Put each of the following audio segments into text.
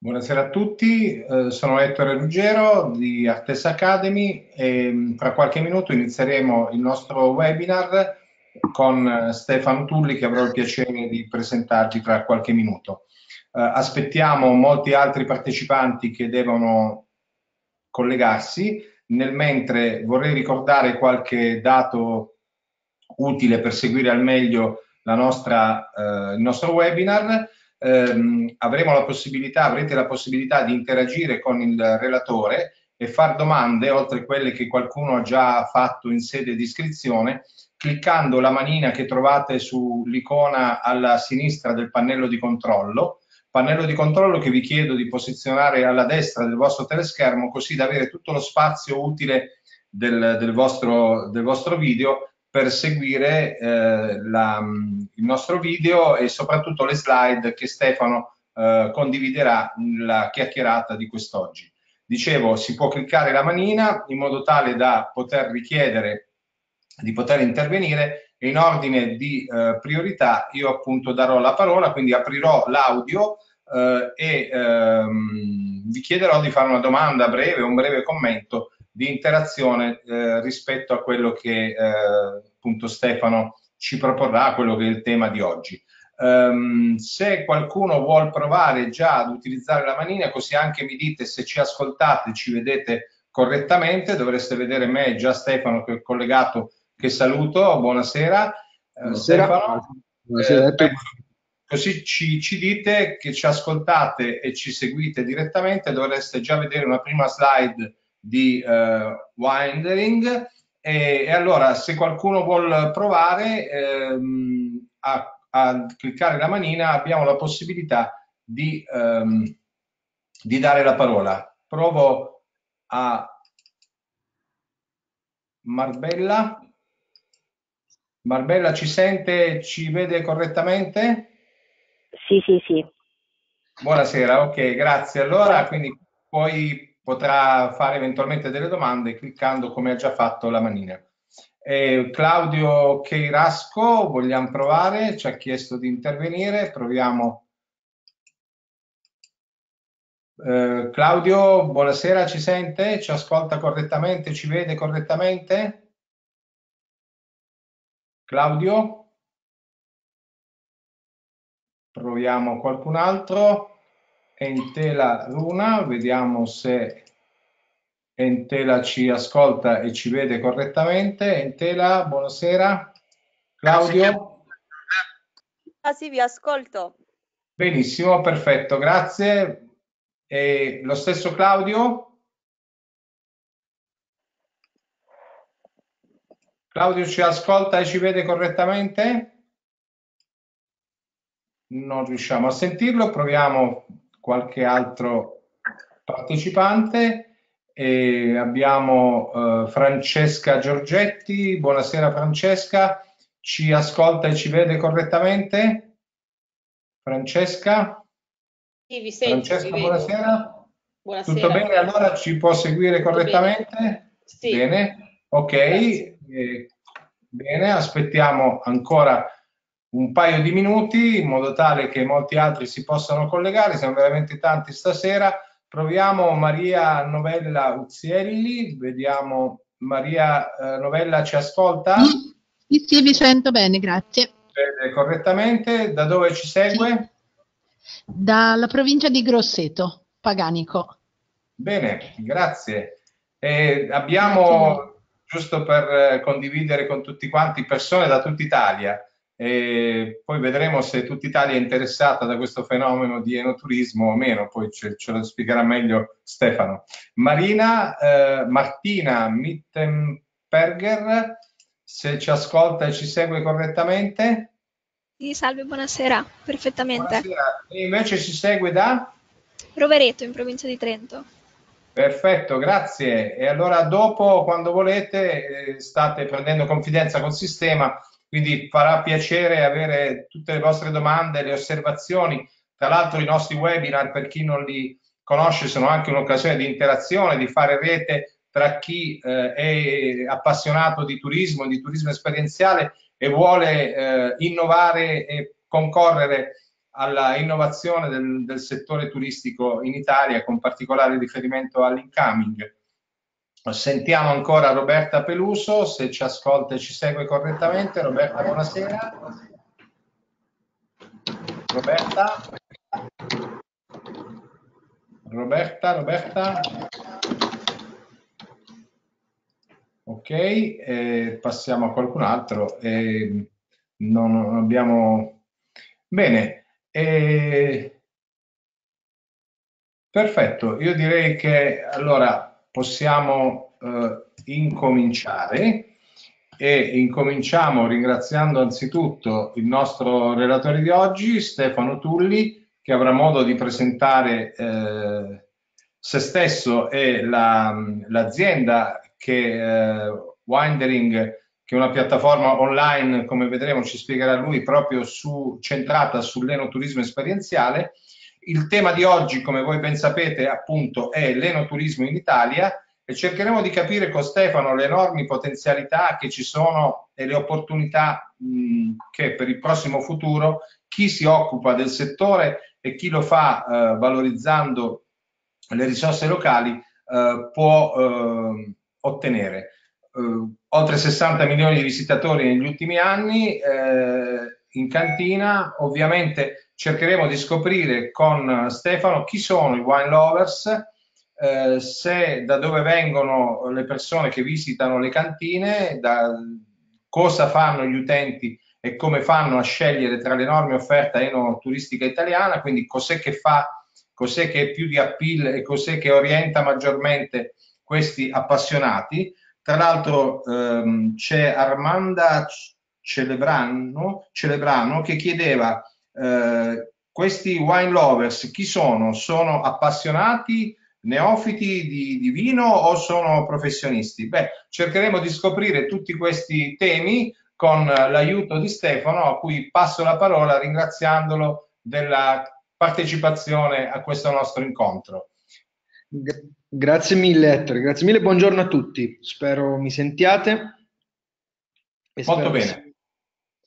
Buonasera a tutti, eh, sono Ettore Ruggero di Artes Academy e mm, tra qualche minuto inizieremo il nostro webinar con eh, Stefano Tulli che avrò il piacere di presentarci tra qualche minuto. Eh, aspettiamo molti altri partecipanti che devono collegarsi, nel mentre vorrei ricordare qualche dato utile per seguire al meglio nostra, eh, il nostro webinar ehm, avremo la possibilità, avrete la possibilità di interagire con il relatore e fare domande, oltre quelle che qualcuno ha già fatto in sede di iscrizione, cliccando la manina che trovate sull'icona alla sinistra del pannello di controllo, pannello di controllo che vi chiedo di posizionare alla destra del vostro teleschermo così da avere tutto lo spazio utile del, del, vostro, del vostro video per seguire eh, la, il nostro video e soprattutto le slide che Stefano eh, condividerà nella chiacchierata di quest'oggi. Dicevo, si può cliccare la manina in modo tale da poter richiedere di poter intervenire e in ordine di eh, priorità io appunto darò la parola, quindi aprirò l'audio eh, e ehm, vi chiederò di fare una domanda breve, un breve commento di interazione eh, rispetto a quello che eh, appunto Stefano ci proporrà, quello che è il tema di oggi. Um, se qualcuno vuole provare già ad utilizzare la manina, così anche mi dite se ci ascoltate, ci vedete correttamente, dovreste vedere me e già Stefano che è collegato, che saluto, buonasera. Eh, buonasera. Stefano, buonasera. Eh, così ci, ci, dite che ci ascoltate e ci seguite direttamente, dovreste già vedere una prima slide di uh, Windering e, e, allora se qualcuno vuole provare ehm, a, a, cliccare la manina abbiamo la possibilità di, ehm, di dare la parola. Provo a Marbella. Marbella ci sente, ci vede correttamente? Sì, sì, sì. Buonasera, ok, grazie. Allora, quindi puoi potrà fare eventualmente delle domande cliccando come ha già fatto la manina. Eh, Claudio Cheirasco, vogliamo provare? Ci ha chiesto di intervenire, proviamo. Eh, Claudio, buonasera, ci sente? Ci ascolta correttamente? Ci vede correttamente? Claudio? Proviamo qualcun altro. Entela Luna, vediamo se Entela ci ascolta e ci vede correttamente. Entela, buonasera. Claudio? Ah sì, vi ascolto. Benissimo, perfetto, grazie. E lo stesso Claudio? Claudio ci ascolta e ci vede correttamente? Non riusciamo a sentirlo, proviamo qualche altro partecipante. E abbiamo uh, Francesca Giorgetti. Buonasera Francesca, ci ascolta e ci vede correttamente? Francesca? Sì, vi sento. Francesca, vi buonasera. buonasera. Tutto bene? Allora ci può seguire correttamente? Bene. Sì. Bene, ok. Eh, bene, aspettiamo ancora un paio di minuti in modo tale che molti altri si possano collegare, siamo veramente tanti stasera. Proviamo Maria Novella Uzzielli, vediamo Maria eh, Novella ci ascolta? Sì, sì, vi sento bene, grazie. Bene, correttamente, da dove ci segue? Sì. Dalla provincia di Grosseto, Paganico. Bene, grazie. E abbiamo, grazie. giusto per condividere con tutti quanti, persone da tutta Italia e poi vedremo se tutta Italia è interessata da questo fenomeno di enoturismo o meno, poi ce, ce lo spiegherà meglio Stefano. Marina, eh, Martina Mittenberger, se ci ascolta e ci segue correttamente. Sì, salve, buonasera, perfettamente. Buonasera. E invece ci segue da? Rovereto, in provincia di Trento. Perfetto, grazie. E allora dopo, quando volete, eh, state prendendo confidenza col sistema quindi farà piacere avere tutte le vostre domande, le osservazioni. Tra l'altro i nostri webinar, per chi non li conosce, sono anche un'occasione di interazione, di fare rete tra chi eh, è appassionato di turismo, di turismo esperienziale e vuole eh, innovare e concorrere alla innovazione del, del, settore turistico in Italia, con particolare riferimento all'incoming. Sentiamo ancora Roberta Peluso, se ci ascolta e ci segue correttamente. Roberta, buonasera. Roberta? Roberta, Roberta? Ok, eh, passiamo a qualcun altro. Eh, non abbiamo... Bene, eh, perfetto. Io direi che allora possiamo eh, incominciare e incominciamo ringraziando anzitutto il nostro relatore di oggi, Stefano Tulli, che avrà modo di presentare eh, se stesso e l'azienda la, che eh, Windering, che è una piattaforma online, come vedremo ci spiegherà lui, proprio su, centrata sull'enoturismo esperienziale. Il tema di oggi, come voi ben sapete, appunto è l'enoturismo in Italia e cercheremo di capire con Stefano le enormi potenzialità che ci sono e le opportunità mh, che per il prossimo futuro chi si occupa del settore e chi lo fa eh, valorizzando le risorse locali eh, può eh, ottenere. Eh, oltre 60 milioni di visitatori negli ultimi anni eh, in cantina, ovviamente cercheremo di scoprire con Stefano chi sono i wine lovers, eh, se da dove vengono le persone che visitano le cantine, da cosa fanno gli utenti e come fanno a scegliere tra l'enorme offerta enoturistica italiana, quindi cos'è che fa, cos'è che è più di appeal e cos'è che orienta maggiormente questi appassionati. Tra l'altro ehm, c'è Armanda Celebrano, Celebrano che chiedeva eh, questi wine lovers chi sono? Sono appassionati neofiti di, di, vino o sono professionisti? Beh, cercheremo di scoprire tutti questi temi con l'aiuto di Stefano, a cui passo la parola ringraziandolo della partecipazione a questo nostro incontro. Grazie mille Ettore, grazie mille, buongiorno a tutti, spero mi sentiate. Molto bene.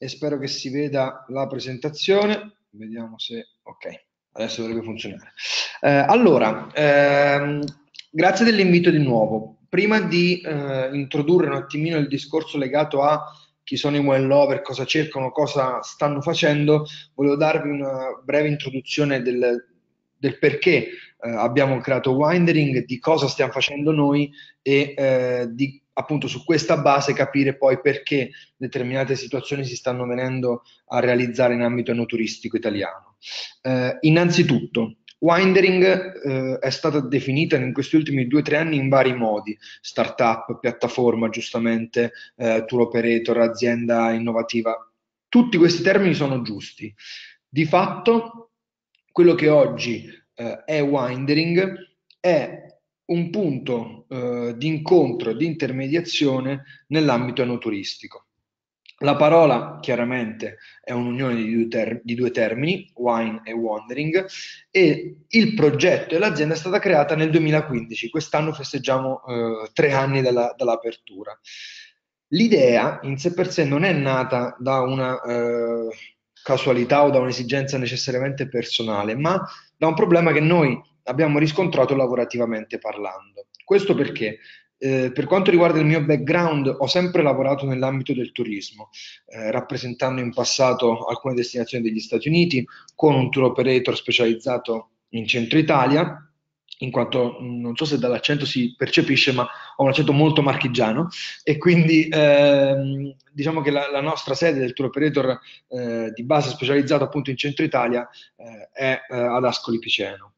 E spero che si veda la presentazione, vediamo se... ok adesso dovrebbe funzionare. Eh, allora, ehm, grazie dell'invito di nuovo. Prima di eh, introdurre un attimino il discorso legato a chi sono i wine lover, cosa cercano, cosa stanno facendo, volevo darvi una breve introduzione del, del perché abbiamo creato Windering, di cosa stiamo facendo noi e eh, di appunto su questa base capire poi perché determinate situazioni si stanno venendo a realizzare in ambito enoturistico italiano. Eh, innanzitutto, Windering eh, è stata definita in questi ultimi due o tre anni in vari modi, startup, piattaforma, giustamente, eh, tour operator, azienda innovativa. Tutti questi termini sono giusti. Di fatto, quello che oggi eh, è Windering è un punto eh, di incontro, di intermediazione nell'ambito enoturistico. La parola chiaramente è un'unione di due, ter- di due, termini, wine e wandering, e il progetto e l'azienda è stata creata nel 2015, quest'anno festeggiamo eh, tre anni dalla, dall'apertura. L'idea in sé per sé non è nata da una eh, casualità o da un'esigenza necessariamente personale, ma da un problema che noi abbiamo riscontrato lavorativamente parlando. Questo perché eh, per quanto riguarda il mio background, ho sempre lavorato nell'ambito del turismo, eh, rappresentando in passato alcune destinazioni degli Stati Uniti con un tour operator specializzato in centro Italia, in quanto non so se dall'accento si percepisce, ma ho un accento molto marchigiano e quindi ehm, diciamo che la, la, nostra sede del tour operator eh, di base specializzato appunto in centro Italia eh, è eh, ad Ascoli Piceno.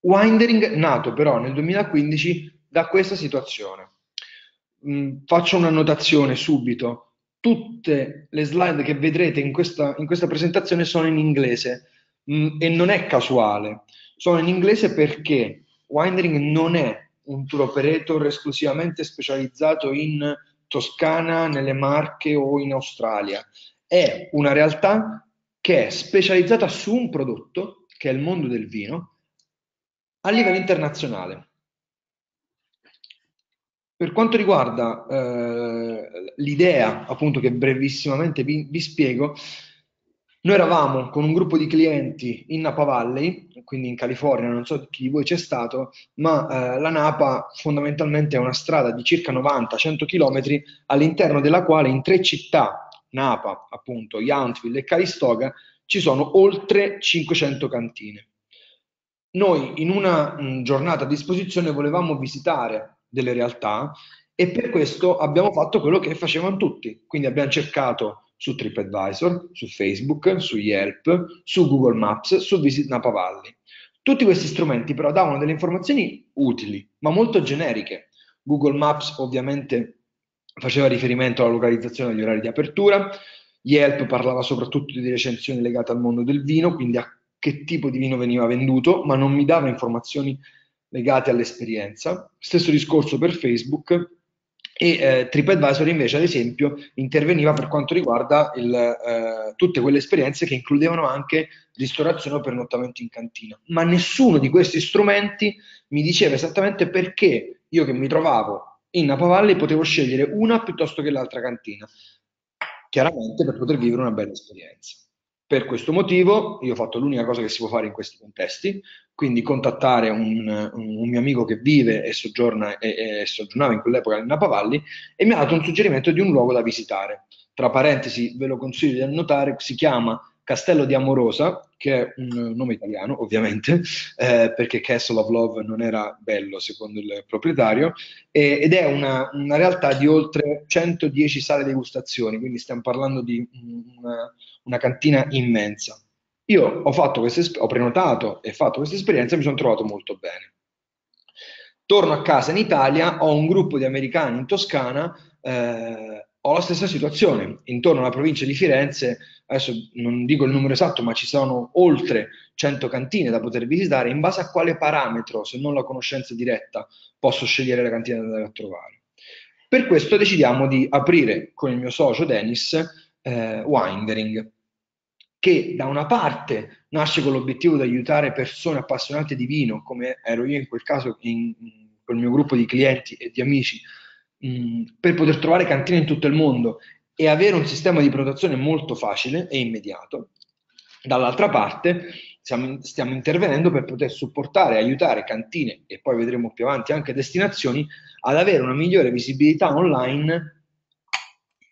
Windering nato però nel 2015 da questa situazione. Mm, faccio una notazione subito. Tutte le slide che vedrete in questa, in questa presentazione sono in inglese mm, e non è casuale. Sono in inglese perché Windering non è un tour operator esclusivamente specializzato in Toscana, nelle Marche o in Australia. È una realtà che è specializzata su un prodotto, che è il mondo del vino, a livello internazionale. Per quanto riguarda eh, l'idea, appunto, che brevissimamente vi, vi spiego, Noi eravamo con un gruppo di clienti in Napa Valley, quindi in California, non so chi di voi c'è stato, ma eh, la Napa fondamentalmente è una strada di circa 90-100 km all'interno della quale in tre città, Napa, appunto, Yountville e Calistoga, ci sono oltre 500 cantine. Noi in una mh, giornata a disposizione volevamo visitare delle realtà e per questo abbiamo fatto quello che facevano tutti, quindi abbiamo cercato su TripAdvisor, su Facebook, su Yelp, su Google Maps, su Visit Napa Valley. Tutti questi strumenti però davano delle informazioni utili, ma molto generiche. Google Maps ovviamente faceva riferimento alla localizzazione degli orari di apertura, Yelp parlava soprattutto di recensioni legate al mondo del vino, quindi a che tipo di vino veniva venduto, ma non mi dava informazioni legate all'esperienza. Stesso discorso per Facebook, e eh, TripAdvisor invece ad esempio interveniva per quanto riguarda il, eh, tutte quelle esperienze che includevano anche ristorazione o pernottamento in cantina. Ma nessuno di questi strumenti mi diceva esattamente perché io che mi trovavo in Napa Valley potevo scegliere una piuttosto che l'altra cantina. Chiaramente per poter vivere una bella esperienza per questo motivo io ho fatto l'unica cosa che si può fare in questi contesti, quindi contattare un, un mio amico che vive e, soggiorna, e, e soggiornava in quell'epoca in Napavalli e mi ha dato un suggerimento di un luogo da visitare. Tra parentesi, ve lo consiglio di annotare, si chiama Castello di Amorosa, che è un nome italiano ovviamente, eh, perché Castle of Love non era bello secondo il proprietario, e, ed è una, una, realtà di oltre 110 sale degustazioni, quindi stiamo parlando di una, una cantina immensa. Io ho, queste, ho prenotato e fatto questa esperienza e mi sono trovato molto bene. Torno a casa in Italia, ho un gruppo di americani in Toscana, eh, ho la stessa situazione. Intorno alla provincia di Firenze, adesso non dico il numero esatto, ma ci sono oltre 100 cantine da poter visitare. In base a quale parametro, se non la conoscenza diretta, posso scegliere la cantina da andare a trovare? Per questo decidiamo di aprire con il mio socio Dennis eh, Windering, che da una parte nasce con l'obiettivo di aiutare persone appassionate di vino, come ero io in quel caso in, con il mio gruppo di clienti e di amici, mh, per poter trovare cantine in tutto il mondo e avere un sistema di prenotazione molto facile e immediato. Dall'altra parte stiamo, stiamo intervenendo per poter supportare e aiutare cantine e poi vedremo più avanti anche destinazioni ad avere una migliore visibilità online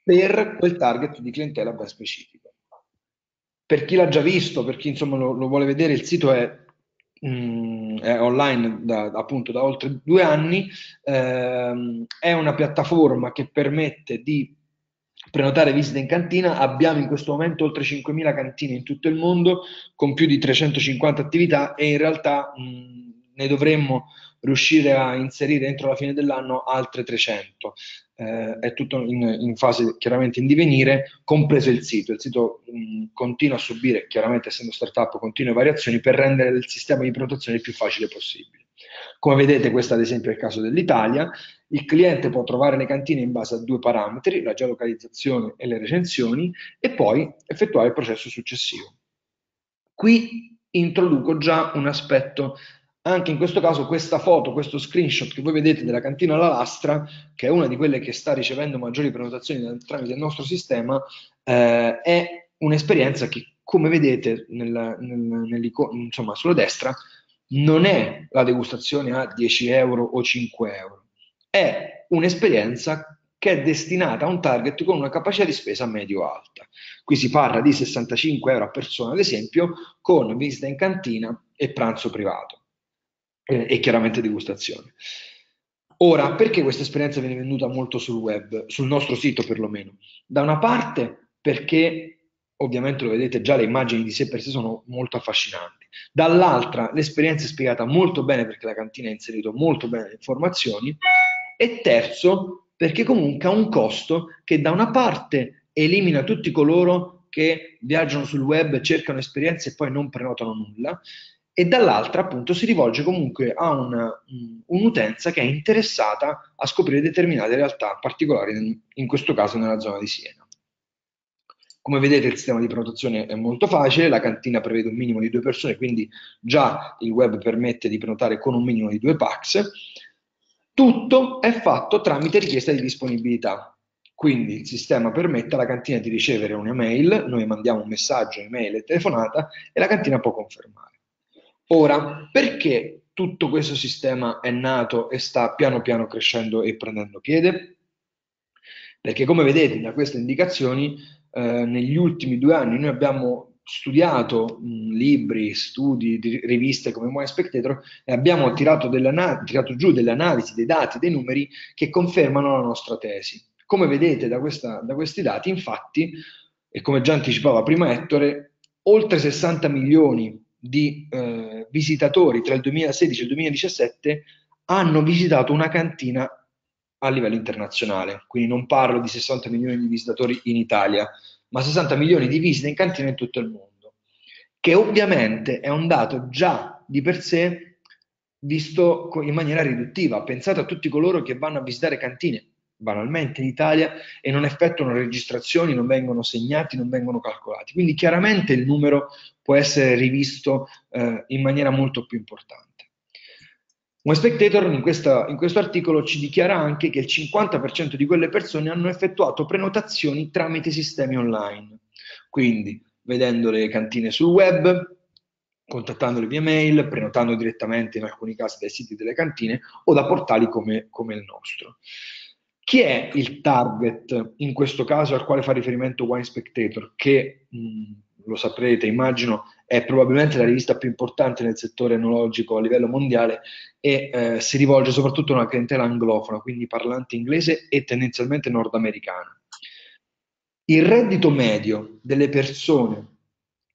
per quel target di clientela ben specifico. Per chi l'ha già visto, per chi insomma lo, lo vuole vedere, il sito è Mm, è online da, appunto da oltre due anni, ehm, è una piattaforma che permette di prenotare visite in cantina. Abbiamo in questo momento oltre 5.000 cantine in tutto il mondo con più di 350 attività e in realtà mh, mm, ne dovremmo riuscire a inserire entro la fine dell'anno altre 300 eh, è tutto in, in, fase chiaramente in divenire, compreso il sito. Il sito mh, continua a subire, chiaramente essendo startup, continue variazioni per rendere il sistema di prenotazione il più facile possibile. Come vedete, questo ad esempio è il caso dell'Italia. Il cliente può trovare le cantine in base a due parametri, la geolocalizzazione e le recensioni, e poi effettuare il processo successivo. Qui introduco già un aspetto anche in questo caso questa foto, questo screenshot che voi vedete della cantina alla lastra, che è una di quelle che sta ricevendo maggiori prenotazioni tramite il nostro sistema, eh, è un'esperienza che, come vedete nel, nel, insomma, sulla destra, non è la degustazione a 10 euro o 5 euro, è un'esperienza che è destinata a un target con una capacità di spesa medio-alta. Qui si parla di 65 euro a persona, ad esempio, con visita in cantina e pranzo privato eh, e chiaramente degustazione. Ora, perché questa esperienza viene venduta molto sul web, sul nostro sito perlomeno? Da una parte perché ovviamente lo vedete già le immagini di sé per sé sono molto affascinanti, dall'altra l'esperienza è spiegata molto bene perché la cantina ha inserito molto bene le informazioni e terzo perché comunque ha un costo che da una parte elimina tutti coloro che viaggiano sul web, cercano esperienze e poi non prenotano nulla e dall'altra appunto si rivolge comunque a una, un'utenza che è interessata a scoprire determinate realtà particolari, in questo caso nella zona di Siena. Come vedete il sistema di prenotazione è molto facile, la cantina prevede un minimo di due persone, quindi già il web permette di prenotare con un minimo di due packs. Tutto è fatto tramite richiesta di disponibilità. Quindi il sistema permette alla cantina di ricevere un'email, noi mandiamo un messaggio, email e telefonata e la cantina può confermare. Ora, perché tutto questo sistema è nato e sta piano piano crescendo e prendendo piede? Perché come vedete da queste indicazioni, eh, negli ultimi due anni noi abbiamo studiato mh, libri, studi, di, riviste come Moe Spectator e abbiamo tirato, tirato giù delle analisi dei dati, dei numeri che confermano la nostra tesi. Come vedete da, questa, da questi dati, infatti, e come già anticipava prima Ettore, oltre 60 milioni di eh, visitatori tra il 2016 e il 2017 hanno visitato una cantina a livello internazionale. Quindi non parlo di 60 milioni di visitatori in Italia, ma 60 milioni di visite in cantina in tutto il mondo, che ovviamente è un dato già di per sé visto in maniera riduttiva. Pensate a tutti coloro che vanno a visitare cantine banalmente in Italia e non effettuano registrazioni, non vengono segnati, non vengono calcolati. Quindi chiaramente il numero può essere rivisto eh, in maniera molto più importante. Un spectator in, questa, in questo articolo ci dichiara anche che il 50% di quelle persone hanno effettuato prenotazioni tramite sistemi online, quindi vedendo le cantine sul web, contattandole via mail, prenotando direttamente in alcuni casi dai siti delle cantine o da portali come, come il nostro. Chi è il target in questo caso al quale fa riferimento Wine Spectator? Che mh, lo saprete, immagino, è probabilmente la rivista più importante nel settore enologico a livello mondiale e eh, si rivolge soprattutto a una clientela anglofona, quindi parlante inglese e tendenzialmente nordamericana. Il reddito medio delle persone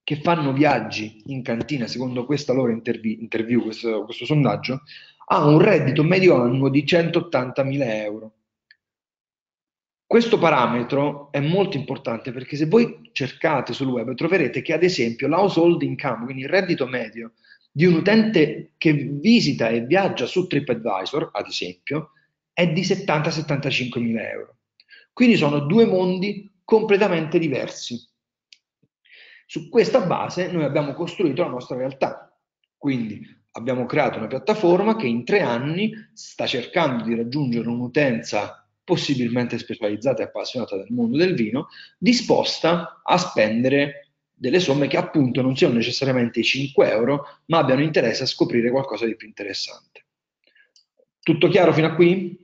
che fanno viaggi in cantina, secondo questa loro interview, interview questo, questo sondaggio, ha un reddito medio annuo di 180.000 euro questo parametro è molto importante perché se voi cercate sul web troverete che ad esempio l'household income, quindi il reddito medio di un utente che visita e viaggia su TripAdvisor, ad esempio, è di 70-75 mila euro. Quindi sono due mondi completamente diversi. Su questa base noi abbiamo costruito la nostra realtà. Quindi abbiamo creato una piattaforma che in tre anni sta cercando di raggiungere un'utenza possibilmente specializzata e appassionata del mondo del vino, disposta a spendere delle somme che appunto non siano necessariamente i 5 euro, ma abbiano interesse a scoprire qualcosa di più interessante. Tutto chiaro fino a qui?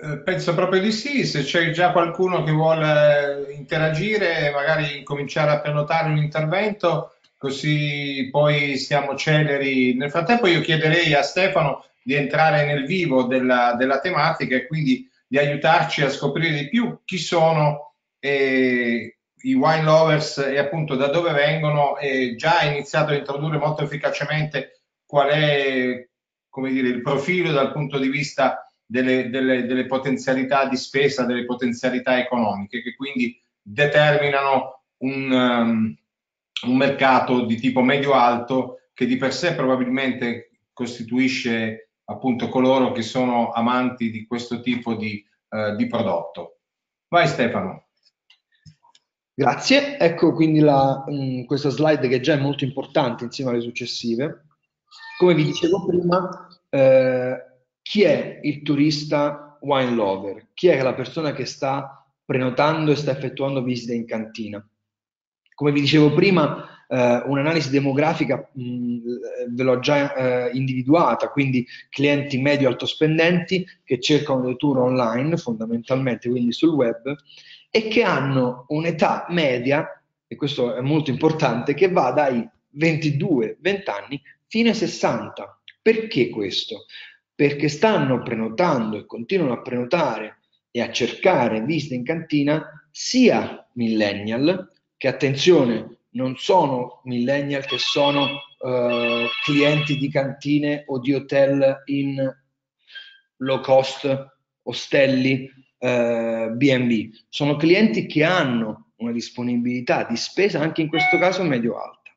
Eh, penso proprio di sì, se c'è già qualcuno che vuole interagire, magari cominciare a prenotare un intervento, così poi siamo celeri. Nel frattempo io chiederei a Stefano di entrare nel vivo della, della tematica e quindi di aiutarci a scoprire di più chi sono eh, i wine lovers e appunto da dove vengono. E già ha iniziato a introdurre molto efficacemente qual è come dire, il profilo dal punto di vista delle, delle, delle potenzialità di spesa, delle potenzialità economiche che quindi determinano un, um, un mercato di tipo medio-alto che di per sé probabilmente costituisce appunto coloro che sono amanti di questo tipo di, eh, di prodotto. Vai Stefano. Grazie, ecco quindi la, mh, mm, questa slide che già è molto importante insieme alle successive. Come vi dicevo prima, eh, chi è il turista wine lover? Chi è la persona che sta prenotando e sta effettuando visite in cantina? Come vi dicevo prima, eh, un'analisi demografica mh, ve l'ho già eh, individuata, quindi clienti medio-alto spendenti che cercano dei tour online fondamentalmente, quindi sul web, e che hanno un'età media, e questo è molto importante, che va dai 22-20 anni fino ai 60. Perché questo? Perché stanno prenotando e continuano a prenotare e a cercare visite in cantina sia millennial, che attenzione, non sono millennial che sono uh, clienti di cantine o di hotel in low cost, ostelli, uh, eh, B&B. Sono clienti che hanno una disponibilità di spesa anche in questo caso medio-alta.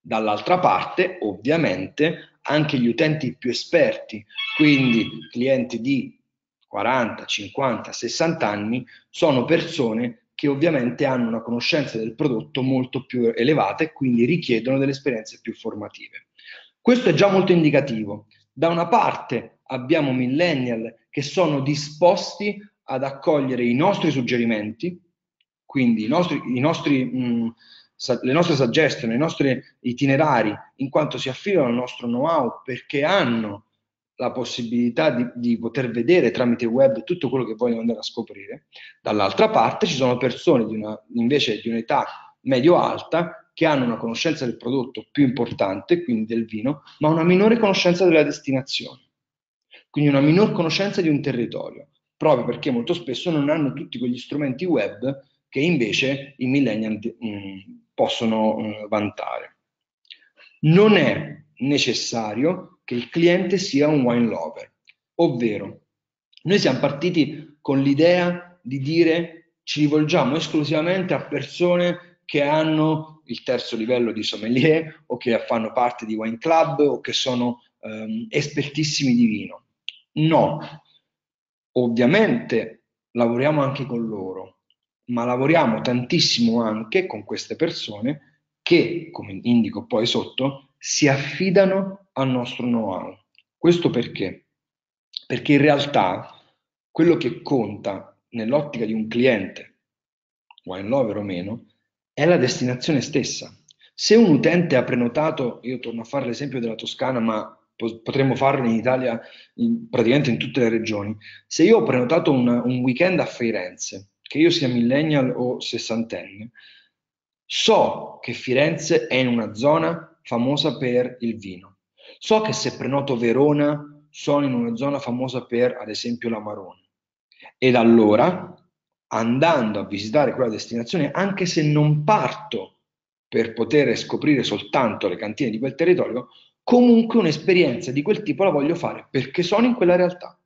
Dall'altra parte, ovviamente, anche gli utenti più esperti, quindi clienti di 40, 50, 60 anni, sono persone che ovviamente hanno una conoscenza del prodotto molto più elevata e quindi richiedono delle esperienze più formative. Questo è già molto indicativo. Da una parte abbiamo millennial che sono disposti ad accogliere i nostri suggerimenti, quindi i nostri, i nostri, mh, sa- le nostre suggestion, i nostri itinerari, in quanto si affidano al nostro know-how perché hanno la possibilità di, di, poter vedere tramite web tutto quello che vogliono andare a scoprire. Dall'altra parte ci sono persone di una, invece di un'età medio-alta che hanno una conoscenza del prodotto più importante, quindi del vino, ma una minore conoscenza della destinazione, quindi una minor conoscenza di un territorio, proprio perché molto spesso non hanno tutti quegli strumenti web che invece i millennial mm, possono mh, mm, vantare. Non è necessario che il cliente sia un wine lover, ovvero noi siamo partiti con l'idea di dire ci rivolgiamo esclusivamente a persone che hanno il terzo livello di sommelier o che fanno parte di wine club o che sono ehm, espertissimi di vino. No, ovviamente lavoriamo anche con loro, ma lavoriamo tantissimo anche con queste persone che, come indico poi sotto, si affidano al nostro know-how. Questo perché? Perché in realtà quello che conta nell'ottica di un cliente, wine lover o meno, è la destinazione stessa. Se un utente ha prenotato, io torno a fare l'esempio della Toscana, ma potremmo farlo in Italia in, praticamente in tutte le regioni, se io ho prenotato una, un weekend a Firenze, che io sia millennial o sessantenne, so che Firenze è in una zona famosa per il vino. So che se prenoto Verona sono in una zona famosa per, ad esempio, l'Amarone. Ed allora, andando a visitare quella destinazione, anche se non parto per poter scoprire soltanto le cantine di quel territorio, comunque un'esperienza di quel tipo la voglio fare perché sono in quella realtà.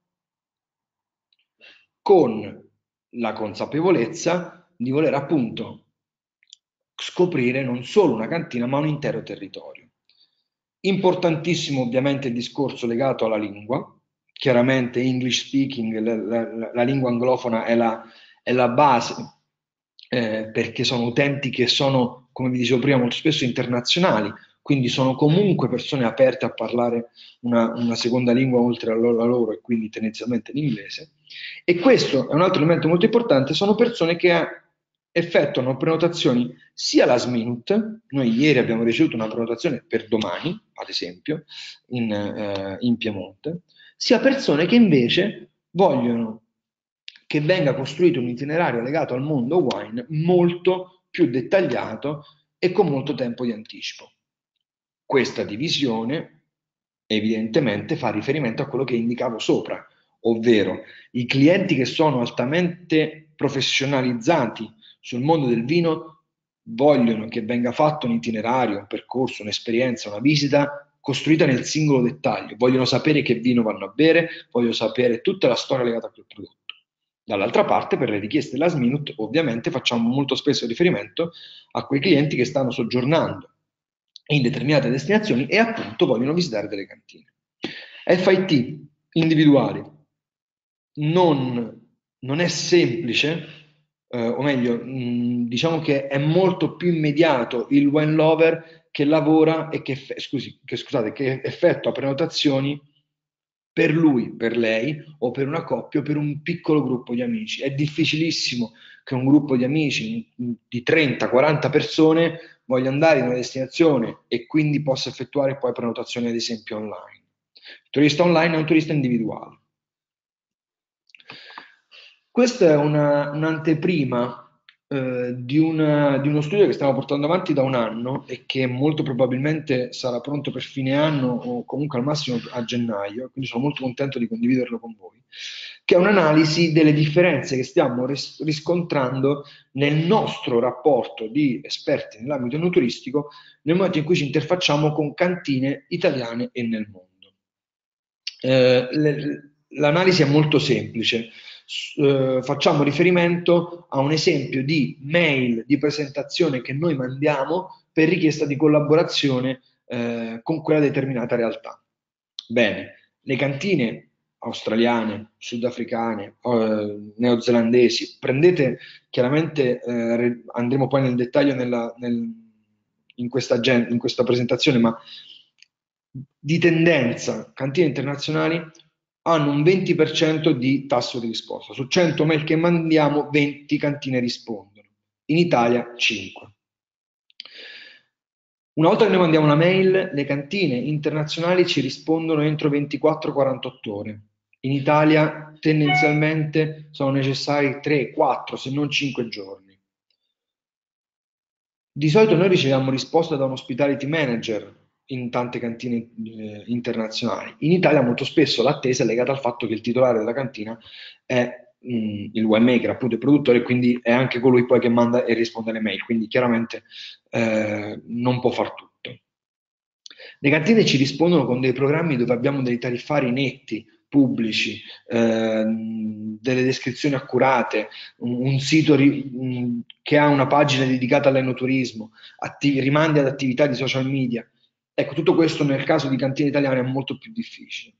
Con la consapevolezza di voler appunto scoprire non solo una cantina ma un intero territorio. Importantissimo ovviamente il discorso legato alla lingua, chiaramente English speaking, la, la, la lingua anglofona è la, è la base eh, perché sono utenti che sono, come vi dicevo prima, molto spesso internazionali, quindi sono comunque persone aperte a parlare una, una seconda lingua oltre alla loro e quindi tendenzialmente l'inglese. E questo è un altro elemento molto importante, sono persone che effettuano prenotazioni sia last minute, noi ieri abbiamo ricevuto una prenotazione per domani, ad esempio, in, eh, in Piemonte, sia persone che invece vogliono che venga costruito un itinerario legato al mondo wine molto più dettagliato e con molto tempo di anticipo. Questa divisione evidentemente fa riferimento a quello che indicavo sopra, ovvero i clienti che sono altamente professionalizzati sul mondo del vino vogliono che venga fatto un itinerario, un percorso, un'esperienza, una visita costruita nel singolo dettaglio, vogliono sapere che vino vanno a bere, vogliono sapere tutta la storia legata a quel prodotto. Dall'altra parte, per le richieste last minute, ovviamente facciamo molto spesso riferimento a quei clienti che stanno soggiornando in determinate destinazioni e appunto vogliono visitare delle cantine. FIT individuali non, non è semplice eh, o meglio, mh, diciamo che è molto più immediato il wine lover che lavora e che, scusi, che, scusate, che effettua prenotazioni per lui, per lei o per una coppia o per un piccolo gruppo di amici. È difficilissimo che un gruppo di amici di 30-40 persone voglia andare in una destinazione e quindi possa effettuare poi prenotazioni ad esempio online. Il turista online è un turista individuale. Questa è una, un'anteprima eh, di, una, di, uno studio che stiamo portando avanti da un anno e che molto probabilmente sarà pronto per fine anno o comunque al massimo a gennaio, quindi sono molto contento di condividerlo con voi, che è un'analisi delle differenze che stiamo ris- riscontrando nel nostro rapporto di esperti nell'ambito enoturistica nel momento in cui ci interfacciamo con cantine italiane e nel mondo. Eh, le, l'analisi è molto semplice eh, facciamo riferimento a un esempio di mail di presentazione che noi mandiamo per richiesta di collaborazione eh, con quella determinata realtà. Bene, le cantine australiane, sudafricane, eh, neozelandesi, prendete chiaramente, eh, andremo poi nel dettaglio nella, nel, in, questa, in questa presentazione, ma di tendenza, cantine internazionali hanno un 20% di tasso di risposta. Su 100 mail che mandiamo, 20 cantine rispondono. In Italia 5. Una volta che noi mandiamo una mail, le cantine internazionali ci rispondono entro 24-48 ore. In Italia tendenzialmente sono necessari 3, 4, se non 5 giorni. Di solito noi riceviamo risposta da un hospitality manager in tante cantine eh, internazionali. In Italia molto spesso l'attesa è legata al fatto che il titolare della cantina è mh, mm, il winemaker, appunto il produttore, quindi è anche colui poi che manda e risponde alle mail, quindi chiaramente eh, non può far tutto. Le cantine ci rispondono con dei programmi dove abbiamo dei tariffari netti, pubblici, eh, delle descrizioni accurate, un, un sito ri, un, che ha una pagina dedicata all'enoturismo, attiv- rimandi ad attività di social media. Ecco, tutto questo nel caso di cantine italiane è molto più difficile.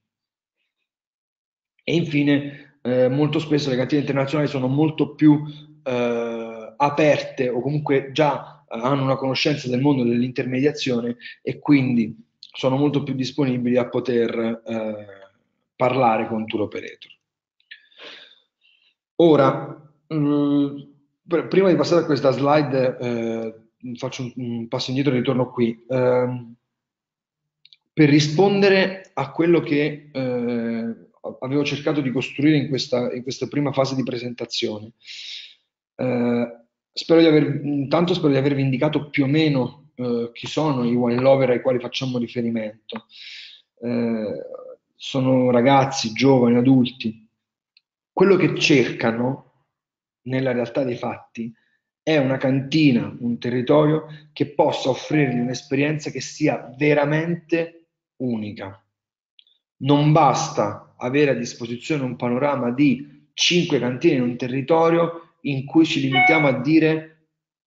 E infine, eh, molto spesso le cantine internazionali sono molto più eh, aperte o comunque già eh, hanno una conoscenza del mondo dell'intermediazione e quindi sono molto più disponibili a poter eh, parlare con tour operator. Ora, mh, mm, prima di passare a questa slide, eh, faccio un, un, passo indietro e ritorno qui. Eh, per rispondere a quello che eh, avevo cercato di costruire in questa, in questa, prima fase di presentazione, eh, spero di aver, intanto spero di avervi indicato più o meno eh, chi sono i wine lover ai quali facciamo riferimento. Eh, sono ragazzi, giovani, adulti. Quello che cercano nella realtà dei fatti è una cantina, un territorio che possa offrirgli un'esperienza che sia veramente unica. Non basta avere a disposizione un panorama di cinque cantine in un territorio in cui ci limitiamo a dire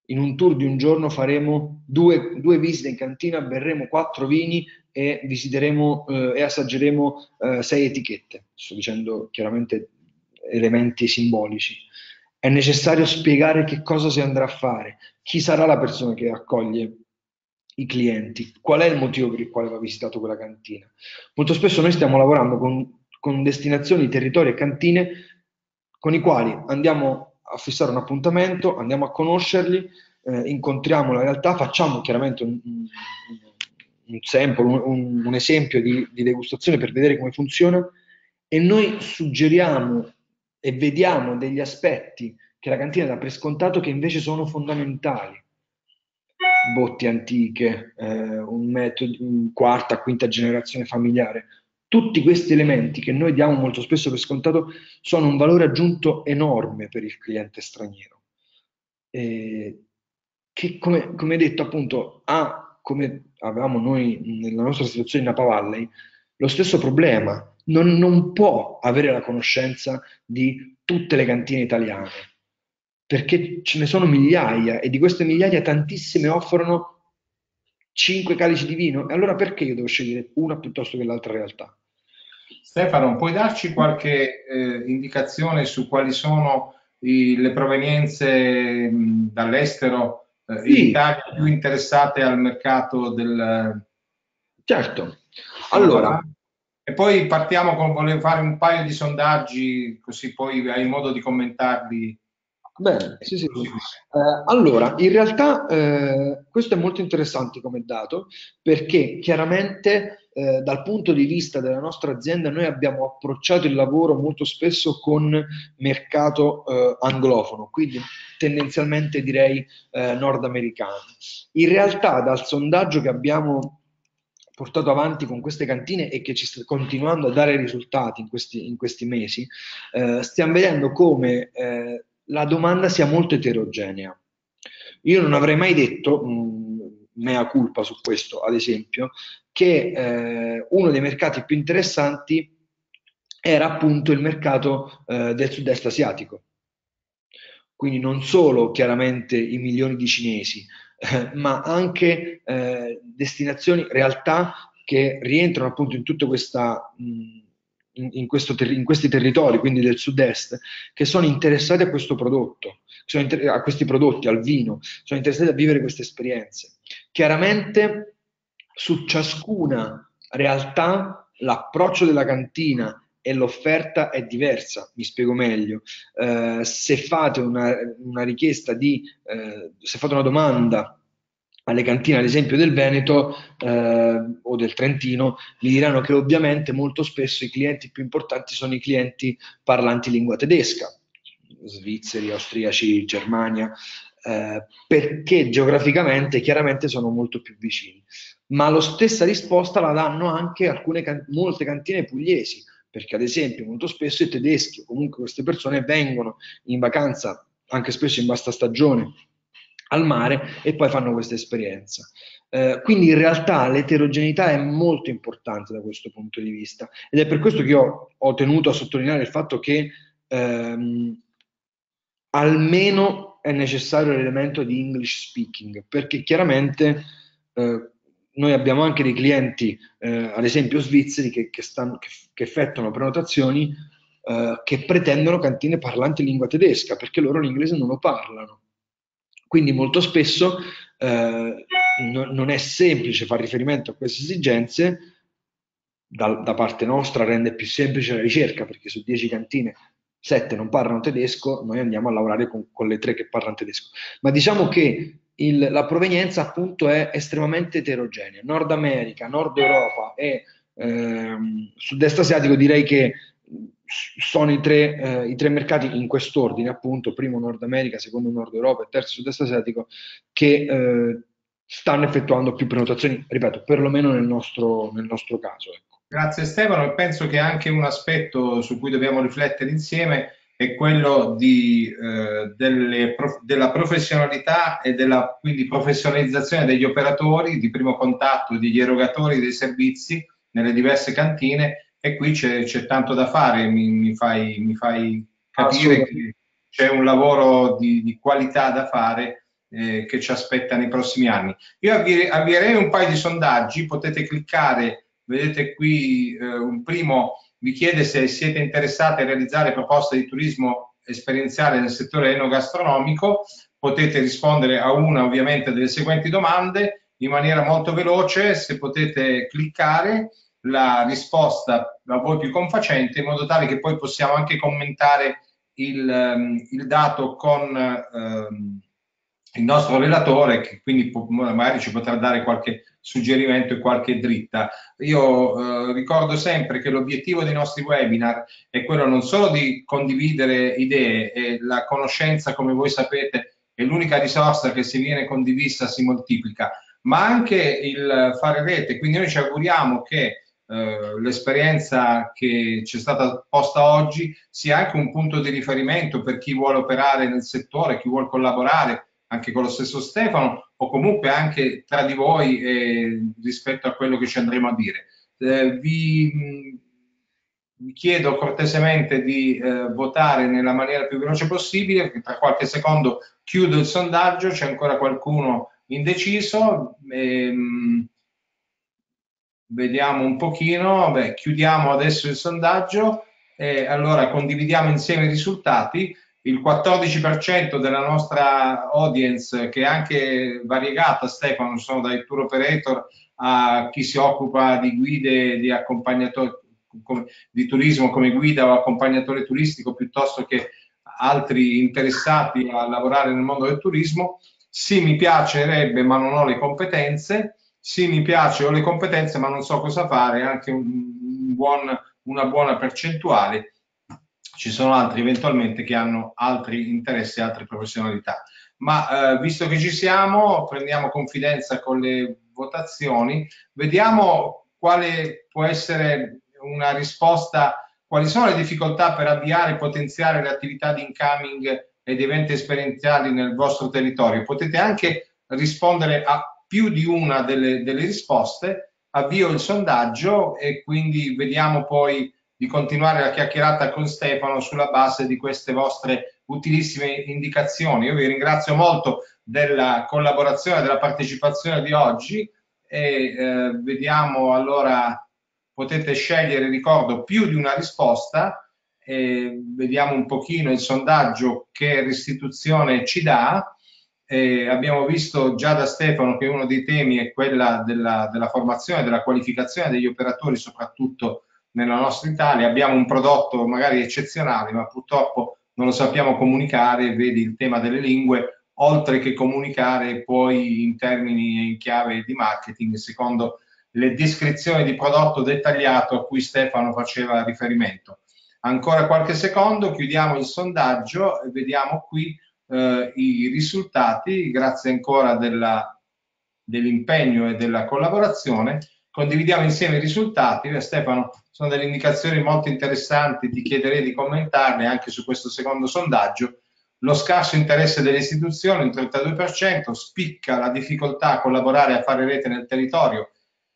in un tour di un giorno faremo due, due visite in cantina, berremo quattro vini e visiteremo eh, e assaggeremo eh, sei etichette. Sto dicendo chiaramente elementi simbolici. È necessario spiegare che cosa si andrà a fare, chi sarà la persona che accoglie i clienti, qual è il motivo per il quale va visitato quella cantina. Molto spesso noi stiamo lavorando con, con destinazioni, territori e cantine con i quali andiamo a fissare un appuntamento, andiamo a conoscerli, eh, incontriamo la realtà, facciamo chiaramente un, un, un sample, un, un esempio di, di degustazione per vedere come funziona e noi suggeriamo e vediamo degli aspetti che la cantina dà per scontato che invece sono fondamentali botti antiche, eh, un metodo, un quarta, quinta generazione familiare. Tutti questi elementi che noi diamo molto spesso per scontato sono un valore aggiunto enorme per il cliente straniero. Eh, che come, come detto appunto ha, come avevamo noi nella nostra situazione in Napa Valley, lo stesso problema, non, non può avere la conoscenza di tutte le cantine italiane perché ce ne sono migliaia e di queste migliaia tantissime offrono 5 calici di vino. E allora perché io devo scegliere una piuttosto che l'altra realtà? Stefano, puoi darci qualche eh, indicazione su quali sono i, le provenienze mh, dall'estero eh, sì. in Italia più interessate al mercato del... Certo. Allora... E poi partiamo con, volevo fare un paio di sondaggi, così poi hai modo di commentarli Bene, sì, sì. Eh, allora, in realtà eh, questo è molto interessante come dato perché chiaramente eh, dal punto di vista della nostra azienda noi abbiamo approcciato il lavoro molto spesso con mercato eh, anglofono, quindi tendenzialmente direi eh, nordamericano. In realtà dal sondaggio che abbiamo portato avanti con queste cantine e che ci sta continuando a dare risultati in questi, in questi mesi, eh, stiamo vedendo come la domanda sia molto eterogenea. Io non avrei mai detto, mh, mea culpa su questo, ad esempio, che eh, uno dei mercati più interessanti era appunto il mercato eh, del sud-est asiatico. Quindi non solo chiaramente i milioni di cinesi, eh, ma anche eh, destinazioni, realtà che rientrano appunto in tutta questa mh, in, in, ter- in, questi territori, quindi del sud-est, che sono interessati a questo prodotto, inter- a questi prodotti, al vino, sono interessati a vivere queste esperienze. Chiaramente su ciascuna realtà l'approccio della cantina e l'offerta è diversa, mi spiego meglio. Eh, se fate una, una richiesta di, eh, se fate una domanda alle cantine, ad esempio del Veneto eh, o del Trentino, vi diranno che ovviamente molto spesso i clienti più importanti sono i clienti parlanti lingua tedesca, svizzeri, austriaci, Germania, eh, perché geograficamente chiaramente sono molto più vicini. Ma la stessa risposta la danno anche alcune molte cantine pugliesi, perché ad esempio molto spesso i tedeschi o comunque queste persone vengono in vacanza anche spesso in bassa stagione al mare e poi fanno questa esperienza. Eh, quindi in realtà l'eterogeneità è molto importante da questo punto di vista ed è per questo che io ho tenuto a sottolineare il fatto che ehm, almeno è necessario l'elemento di English speaking, perché chiaramente eh, noi abbiamo anche dei clienti, eh, ad esempio svizzeri, che, che, stanno, che, che effettuano prenotazioni eh, che pretendono cantine parlanti lingua tedesca, perché loro l'inglese non lo parlano. Quindi molto spesso eh, no, non è semplice fare riferimento a queste esigenze, da, da, parte nostra rende più semplice la ricerca, perché su 10 cantine 7 non parlano tedesco, noi andiamo a lavorare con, con le 3 che parlano tedesco. Ma diciamo che il, la provenienza appunto è estremamente eterogenea. Nord America, Nord Europa e ehm, sud-est asiatico direi che sono i tre, eh, i tre mercati in quest'ordine, appunto, primo Nord America, secondo Nord Europa e terzo sud-est asiatico, che eh, stanno effettuando più prenotazioni, ripeto, perlomeno nel nostro, nel nostro caso. Ecco. Grazie Stefano, penso che anche un aspetto su cui dobbiamo riflettere insieme è quello di, eh, delle, della professionalità e della quindi professionalizzazione degli operatori di primo contatto, degli erogatori dei servizi nelle diverse cantine e qui c'è, c'è tanto da fare, mi, mi, fai, mi fai, capire che c'è un lavoro di, di qualità da fare eh, che ci aspetta nei prossimi anni. Io avvierei un paio di sondaggi, potete cliccare, vedete qui eh, un primo, vi chiede se siete interessati a realizzare proposte di turismo esperienziale nel settore enogastronomico, potete rispondere a una ovviamente delle seguenti domande in maniera molto veloce, se potete cliccare la risposta a voi più confacente in modo tale che poi possiamo anche commentare il, um, il dato con um, il nostro relatore che quindi può, magari ci potrà dare qualche suggerimento e qualche dritta. Io uh, ricordo sempre che l'obiettivo dei nostri webinar è quello non solo di condividere idee e la conoscenza, come voi sapete, è l'unica risorsa che se viene condivisa si moltiplica, ma anche il fare rete. Quindi noi ci auguriamo che eh, l'esperienza che ci è stata posta oggi sia anche un punto di riferimento per chi vuole operare nel settore, chi vuole collaborare anche con lo stesso Stefano o comunque anche tra di voi eh, rispetto a quello che ci andremo a dire. Eh, vi, vi, chiedo cortesemente di eh, votare nella maniera più veloce possibile, tra qualche secondo chiudo il sondaggio, c'è ancora qualcuno indeciso. Ehm, vediamo un pochino, Beh, chiudiamo adesso il sondaggio e allora condividiamo insieme i risultati. Il 14% della nostra audience, che è anche variegata, Stefano, sono dai tour operator a chi si occupa di guide, di accompagnatori, di turismo come guida o accompagnatore turistico, piuttosto che altri interessati a lavorare nel mondo del turismo. Sì, mi piacerebbe, ma non ho le competenze sì, mi piace, ho le competenze, ma non so cosa fare, anche un, un buon, una buona percentuale. Ci sono altri eventualmente che hanno altri interessi, altre professionalità. Ma eh, visto che ci siamo, prendiamo confidenza con le votazioni, vediamo quale può essere una risposta, quali sono le difficoltà per avviare e potenziare le attività di incoming ed eventi esperienziali nel vostro territorio. Potete anche rispondere a più di una delle, delle risposte, avvio il sondaggio e quindi vediamo poi di continuare la chiacchierata con Stefano sulla base di queste vostre utilissime indicazioni. Io vi ringrazio molto della collaborazione, della partecipazione di oggi e eh, vediamo allora, potete scegliere, ricordo, più di una risposta e vediamo un pochino il sondaggio che restituzione ci dà eh, abbiamo visto già da Stefano che uno dei temi è quella della, della formazione, della qualificazione degli operatori, soprattutto nella nostra Italia, abbiamo un prodotto magari eccezionale, ma purtroppo non lo sappiamo comunicare, vedi il tema delle lingue, oltre che comunicare poi in termini e in chiave di marketing, secondo le descrizioni di prodotto dettagliato a cui Stefano faceva riferimento. Ancora qualche secondo, chiudiamo il sondaggio e vediamo qui eh, i risultati, grazie ancora dell'impegno e della collaborazione. Condividiamo insieme i risultati. Stefano, sono delle indicazioni molto interessanti, ti chiederei di commentarle anche su questo secondo sondaggio. Lo scarso interesse delle istituzioni, un 32%, spicca la difficoltà a collaborare e a fare rete nel territorio,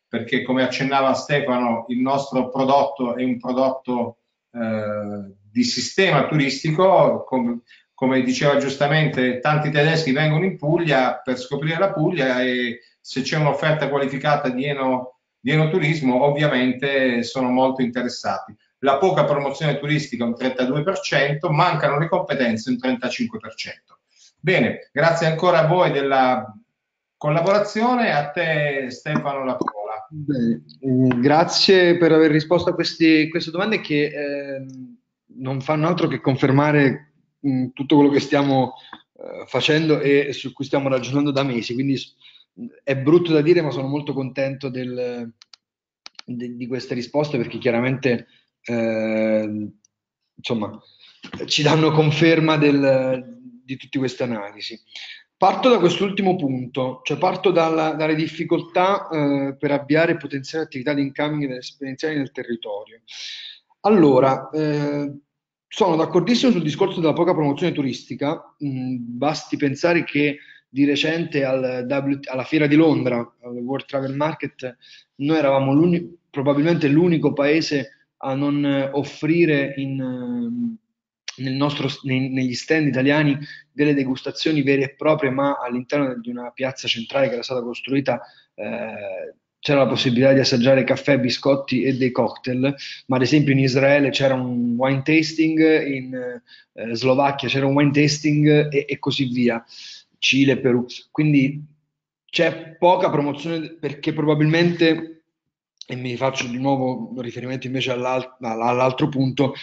perché come accennava Stefano, il nostro prodotto è un prodotto eh, di sistema turistico, com come diceva giustamente, tanti tedeschi vengono in Puglia per scoprire la Puglia e se c'è un'offerta qualificata di, eno, di enoturismo ovviamente sono molto interessati. La poca promozione turistica un 32%, mancano le competenze un 35%. Bene, grazie ancora a voi della collaborazione, a te Stefano la parola. Mm, grazie per aver risposto a questi, queste domande che eh, non fanno altro che confermare tutto quello che stiamo uh, facendo e su cui stiamo ragionando da mesi. Quindi è brutto da dire, ma sono molto contento del, de, di queste risposte perché chiaramente eh, insomma, ci danno conferma del, di tutte queste analisi. Parto da quest'ultimo punto, cioè parto dalla, dalle difficoltà eh, per avviare potenziare attività di incoming esperienziali nel territorio. Allora, eh, sono d'accordissimo sul discorso della poca promozione turistica, mm, basti pensare che di recente al w, alla fiera di Londra, al World Travel Market, noi eravamo probabilmente l'unico paese a non offrire in, nel nostro, nei, negli stand italiani delle degustazioni vere e proprie, ma all'interno di una piazza centrale che era stata costruita eh, c'era la possibilità di assaggiare caffè, biscotti e dei cocktail, ma ad esempio in Israele c'era un wine tasting, in eh, Slovacchia c'era un wine tasting e, e, così via, Cile, Perù. Quindi c'è poca promozione perché probabilmente, e mi faccio di nuovo riferimento invece all'alt- all'altro punto,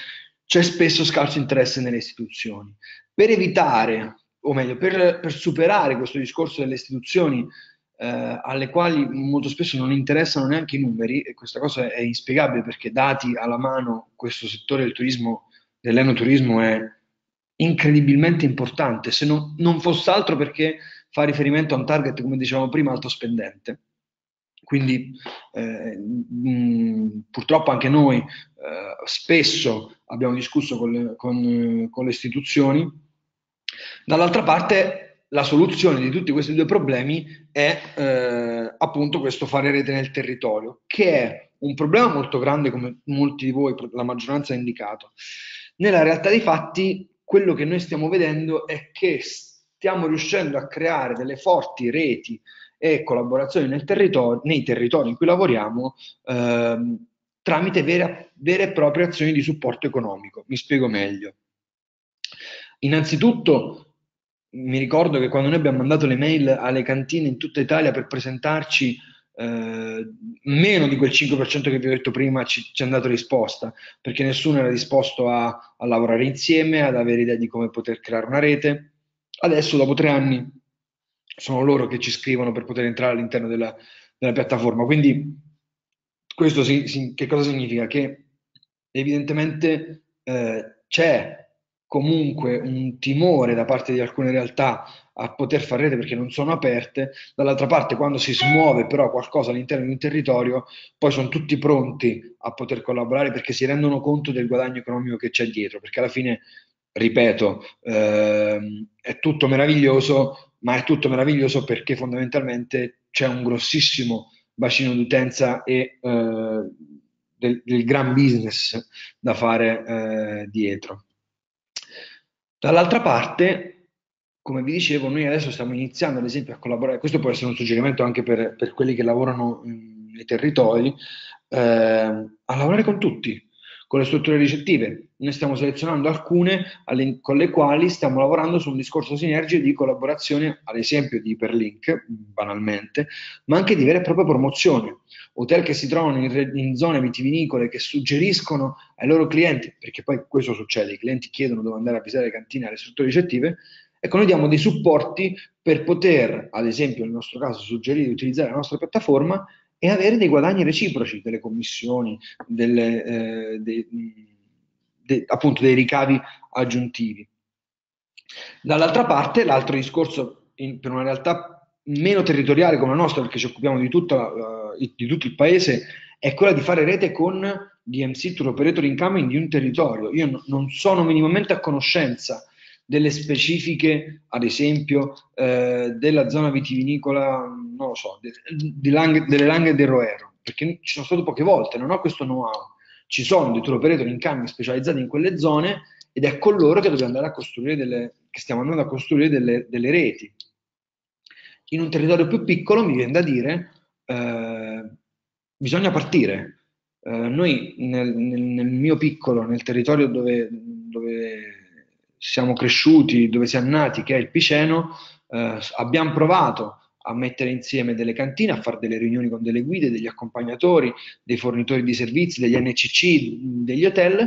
c'è spesso scarso interesse nelle istituzioni. Per evitare, o meglio, per, per superare questo discorso delle istituzioni, eh, alle quali molto spesso non interessano neanche i numeri e questa cosa è inspiegabile perché dati alla mano questo settore del turismo, dell'enoturismo è incredibilmente importante, se non, non fosse altro perché fa riferimento a un target, come dicevamo prima, alto spendente. Quindi eh, mh, purtroppo anche noi eh, spesso abbiamo discusso con le, con, con le istituzioni. Dall'altra parte la soluzione di tutti questi due problemi è eh, appunto questo fare rete nel territorio, che è un problema molto grande, come molti di voi, la maggioranza ha indicato. Nella realtà dei fatti, quello che noi stiamo vedendo è che stiamo riuscendo a creare delle forti reti e collaborazioni territorio, nei territori in cui lavoriamo eh, tramite vere, vere e proprie azioni di supporto economico. Mi spiego meglio. Innanzitutto, mi ricordo che quando noi abbiamo mandato le mail alle cantine in tutta Italia per presentarci, eh, meno di quel 5% che vi ho detto prima ci, ci è dato risposta, perché nessuno era disposto a, a, lavorare insieme, ad avere idea di come poter creare una rete. Adesso, dopo tre anni, sono loro che ci scrivono per poter entrare all'interno della, della piattaforma. Quindi, questo si, si, che cosa significa? Che evidentemente eh, c'è comunque un timore da parte di alcune realtà a poter fare rete perché non sono aperte, dall'altra parte quando si smuove però qualcosa all'interno di un territorio, poi sono tutti pronti a poter collaborare perché si rendono conto del guadagno economico che c'è dietro, perché alla fine, ripeto, ehm, è tutto meraviglioso, ma è tutto meraviglioso perché fondamentalmente c'è un grossissimo bacino d'utenza e eh, del, del, gran business da fare eh, dietro. Dall'altra parte, come vi dicevo, noi adesso stiamo iniziando ad esempio a collaborare, questo può essere un suggerimento anche per, per quelli che lavorano nei territori, eh, a lavorare con tutti, con le strutture ricettive. Noi stiamo selezionando alcune alle- con le quali stiamo lavorando su un discorso sinergico di collaborazione, ad esempio di Hyperlink, banalmente, ma anche di vere e proprie promozioni. Hotel che si trovano in, in zone vitivinicole che suggeriscono ai loro clienti, perché poi questo succede, i clienti chiedono dove andare a visitare le cantine e le strutture ricettive, ecco, noi diamo dei supporti per poter, ad esempio nel nostro caso, suggerire di utilizzare la nostra piattaforma e avere dei guadagni reciproci, delle commissioni, delle, eh, dei, de, appunto dei ricavi aggiuntivi. Dall'altra parte, l'altro discorso in, per una realtà meno territoriale come la nostra, perché ci occupiamo di, tutta, uh, di tutto il paese, è quella di fare rete con DMC, Tour Operator Incoming di un territorio. Io no, non sono minimamente a conoscenza delle specifiche, ad esempio, eh, della zona vitivinicola, non lo so, de, de Langhe, delle Langhe del Roero, perché ci sono stato poche volte, non ho questo know-how. Ci sono dei tour operator in cambio specializzati in quelle zone ed è con loro che dobbiamo andare a costruire delle, che stiamo andando a costruire delle, delle reti. In un territorio più piccolo mi viene da dire, eh, bisogna partire. Eh, noi nel, nel, nel, mio piccolo, nel territorio dove, dove siamo cresciuti, dove siamo nati, che è il Piceno, eh, abbiamo provato a mettere insieme delle cantine, a fare delle riunioni con delle guide, degli accompagnatori, dei fornitori di servizi, degli NCC, degli hotel.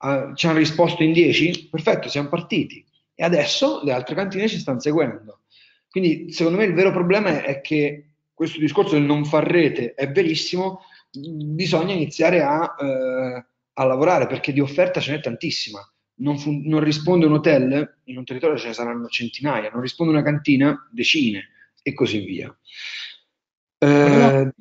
Eh, ci hanno risposto in 10? Perfetto, siamo partiti. E adesso le altre cantine ci stanno seguendo. Quindi secondo me il vero problema è che questo discorso del non far rete è verissimo, bisogna iniziare a, eh, a lavorare perché di offerta ce n'è tantissima non, fun- non, risponde un hotel, in un territorio ce ne saranno centinaia, non risponde una cantina, decine e così via. Eh,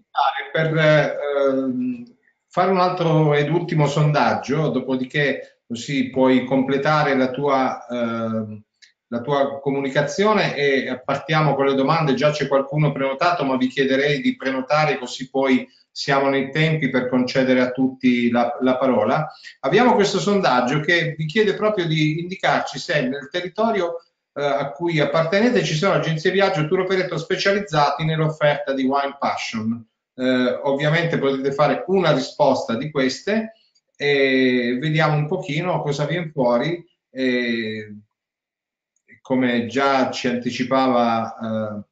per eh, fare un altro ed ultimo sondaggio, dopodiché così puoi completare la tua, eh, la tua comunicazione e partiamo con le domande. Già c'è qualcuno prenotato, ma vi chiederei di prenotare così poi siamo nei tempi per concedere a tutti la, la, parola. Abbiamo questo sondaggio che vi chiede proprio di indicarci se nel territorio eh, a cui appartenete ci sono agenzie viaggio tour operator specializzati nell'offerta di Wine Passion. Eh, ovviamente potete fare una risposta di queste e vediamo un pochino cosa viene fuori. E, come già ci anticipava eh,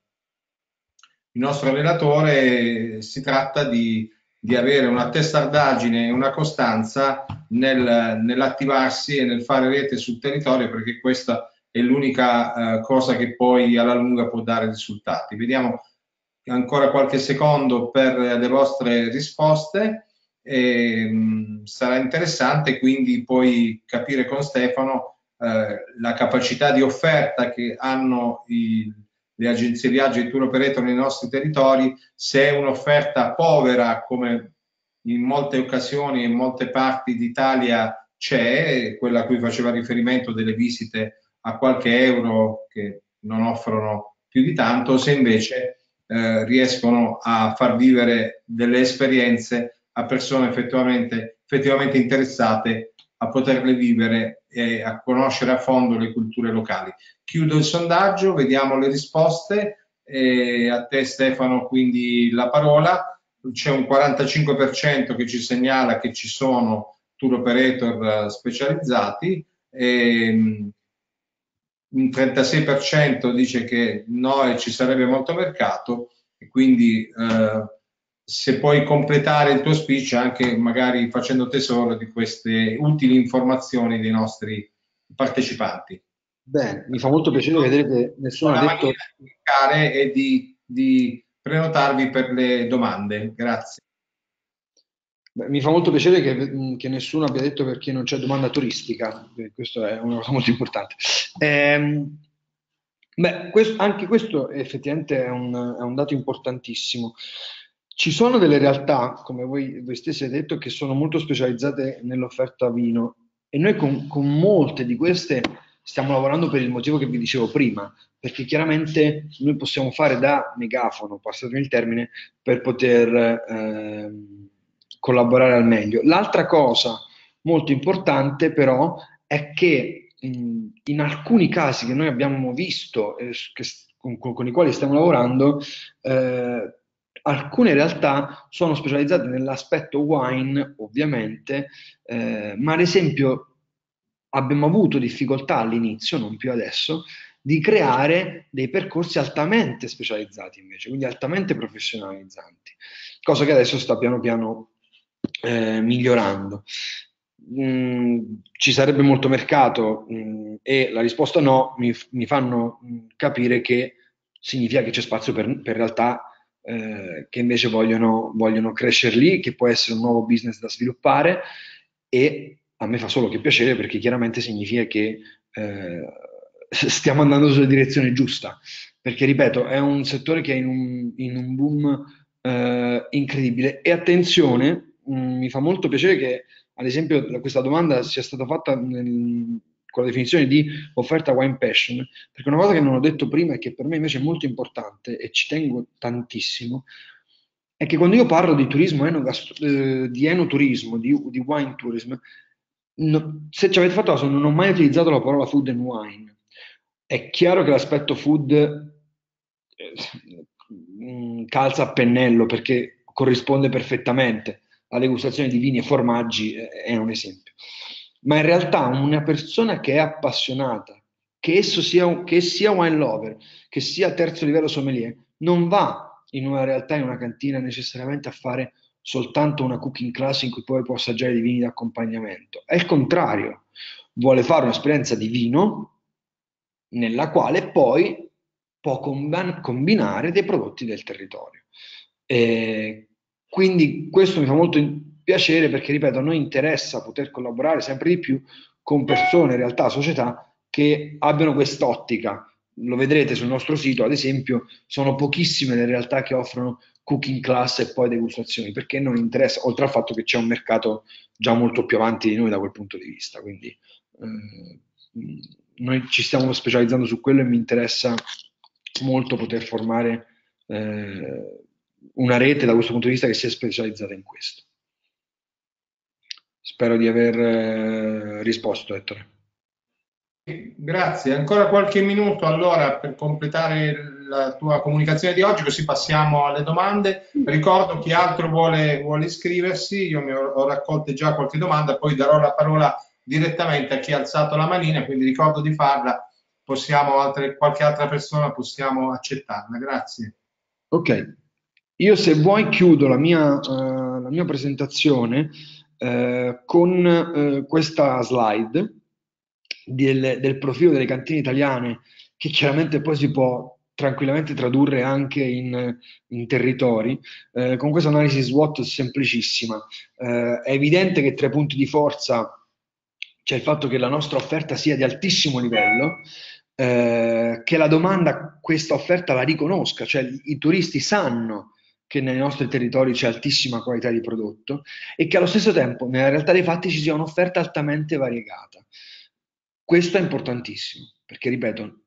il nostro relatore, si tratta di, di avere una testardaggine e una costanza nel, nell'attivarsi e nel fare rete sul territorio perché questa è l'unica eh, cosa che poi alla lunga può dare risultati. Vediamo ancora qualche secondo per le vostre risposte. E, mh, mm, sarà interessante quindi poi capire con Stefano eh, la capacità di offerta che hanno i, le agenzie viaggio e tour operator nei nostri territori, se è un'offerta povera come in molte occasioni e in molte parti d'Italia c'è, quella a cui faceva riferimento delle visite a qualche euro che non offrono più di tanto, se invece eh, riescono a far vivere delle esperienze a persone effettivamente, effettivamente interessate a poterle vivere e a conoscere a fondo le culture locali. Chiudo il sondaggio, vediamo le risposte. E a te Stefano quindi la parola. C'è un 45% che ci segnala che ci sono tour operator eh, specializzati, e mm, un 36% dice che no e ci sarebbe molto mercato e quindi eh, se puoi completare il tuo speech anche magari facendo tesoro di queste utili informazioni dei nostri partecipanti. Bene, mi fa molto piacere vedere che nessuno ha detto... di cliccare e di, di prenotarvi per le domande. Grazie. Mi fa molto piacere che, che, nessuno abbia detto perché non c'è domanda turistica, questo è una cosa molto importante. Ehm, beh, questo, anche questo effettivamente è un, è un dato importantissimo. Ci sono delle realtà, come voi, voi stessi avete detto, che sono molto specializzate nell'offerta vino e noi con, con, molte di queste stiamo lavorando per il motivo che vi dicevo prima, perché chiaramente noi possiamo fare da megafono, passatemi il termine, per poter eh, collaborare al meglio. L'altra cosa molto importante però è che in, in alcuni casi che noi abbiamo visto, eh, che, con, con, i quali stiamo lavorando, eh, Alcune realtà sono specializzate nell'aspetto wine, ovviamente, eh, ma ad esempio abbiamo avuto difficoltà all'inizio, non più adesso, di creare dei percorsi altamente specializzati invece, quindi altamente professionalizzanti, cosa che adesso sta piano piano eh, migliorando. Mm, ci sarebbe molto mercato mm, e la risposta no mi, mi fanno mm, capire che significa che c'è spazio per, per realtà eh, che invece vogliono, vogliono crescere lì, che può essere un nuovo business da sviluppare e a me fa solo che piacere perché chiaramente significa che eh, stiamo andando sulla direzione giusta, perché ripeto, è un settore che è in un, in un boom eh, incredibile e attenzione, mh, mi fa molto piacere che ad esempio questa domanda sia stata fatta nel, con la definizione di offerta wine passion, perché una cosa che non ho detto prima e che per me invece è molto importante e ci tengo tantissimo, è che quando io parlo di turismo enogastro, eh, di enoturismo, di, di wine tourism, no, se ci avete fatto caso non ho mai utilizzato la parola food and wine. È chiaro che l'aspetto food eh, mm, calza a pennello perché corrisponde perfettamente alle gustazioni di vini e formaggi, eh, è un esempio ma in realtà una persona che è appassionata, che esso sia, che sia wine lover, che sia terzo livello sommelier, non va in una realtà, in una cantina necessariamente a fare soltanto una cooking class in cui poi può assaggiare i vini d'accompagnamento. È il contrario, vuole fare un'esperienza di vino nella quale poi può combinare dei prodotti del territorio. E quindi questo mi fa molto piacere perché, ripeto, a noi interessa poter collaborare sempre di più con persone, realtà, società che abbiano quest'ottica. Lo vedrete sul nostro sito, ad esempio, sono pochissime le realtà che offrono cooking class e poi degustazioni, perché non interessa, oltre al fatto che c'è un mercato già molto più avanti di noi da quel punto di vista. Quindi eh, noi ci stiamo specializzando su quello e mi interessa molto poter formare eh, una rete da questo punto di vista che sia specializzata in questo. Spero di aver eh, risposto, Ettore. Grazie. Ancora qualche minuto allora per completare la tua comunicazione di oggi, così passiamo alle domande. Ricordo chi altro vuole, vuole iscriversi, io mi ho, ho raccolto già qualche domanda, poi darò la parola direttamente a chi ha alzato la manina, quindi ricordo di farla, possiamo altre, qualche altra persona possiamo accettarla. Grazie. Ok, io se vuoi chiudo la mia, uh, la mia presentazione eh, con eh, questa slide del, del, profilo delle cantine italiane, che chiaramente poi si può tranquillamente tradurre anche in, in territori, eh, con questa analisi SWOT semplicissima. Eh, è evidente che tra i punti di forza c'è il fatto che la nostra offerta sia di altissimo livello, eh, che la domanda questa offerta la riconosca, cioè i turisti sanno che nei nostri territori c'è altissima qualità di prodotto e che allo stesso tempo nella realtà dei fatti ci sia un'offerta altamente variegata. Questo è importantissimo, perché ripeto,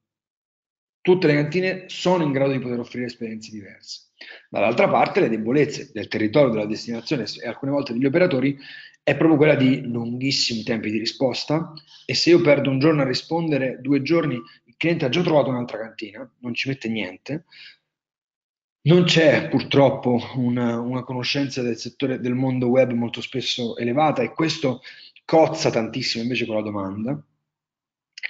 tutte le cantine sono in grado di poter offrire esperienze diverse. Dall'altra parte le debolezze del territorio, della destinazione e alcune volte degli operatori è proprio quella di lunghissimi tempi di risposta e se io perdo un giorno a rispondere, due giorni, il cliente ha già trovato un'altra cantina, non ci mette niente, non c'è purtroppo una, una, conoscenza del settore del mondo web molto spesso elevata e questo cozza tantissimo invece con la domanda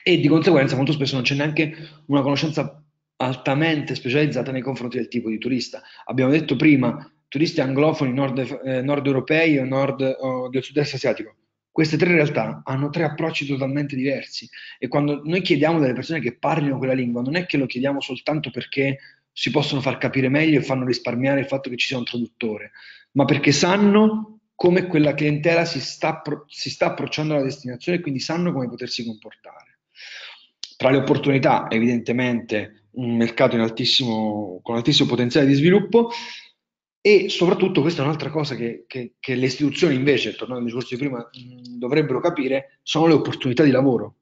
e di conseguenza molto spesso non c'è neanche una conoscenza altamente specializzata nei confronti del tipo di turista. Abbiamo detto prima, turisti anglofoni nord, eh, nord europei o nord o del sud-est asiatico. Queste tre realtà hanno tre approcci totalmente diversi e quando noi chiediamo delle persone che parlino quella lingua, non è che lo chiediamo soltanto perché si possono far capire meglio e fanno risparmiare il fatto che ci sia un traduttore, ma perché sanno come quella clientela si sta, si sta approcciando alla destinazione e quindi sanno come potersi comportare. Tra le opportunità, evidentemente, un mercato altissimo, con altissimo potenziale di sviluppo e soprattutto questa è un'altra cosa che, che, che le istituzioni invece, tornando al discorso di prima, mh, dovrebbero capire, sono le opportunità di lavoro.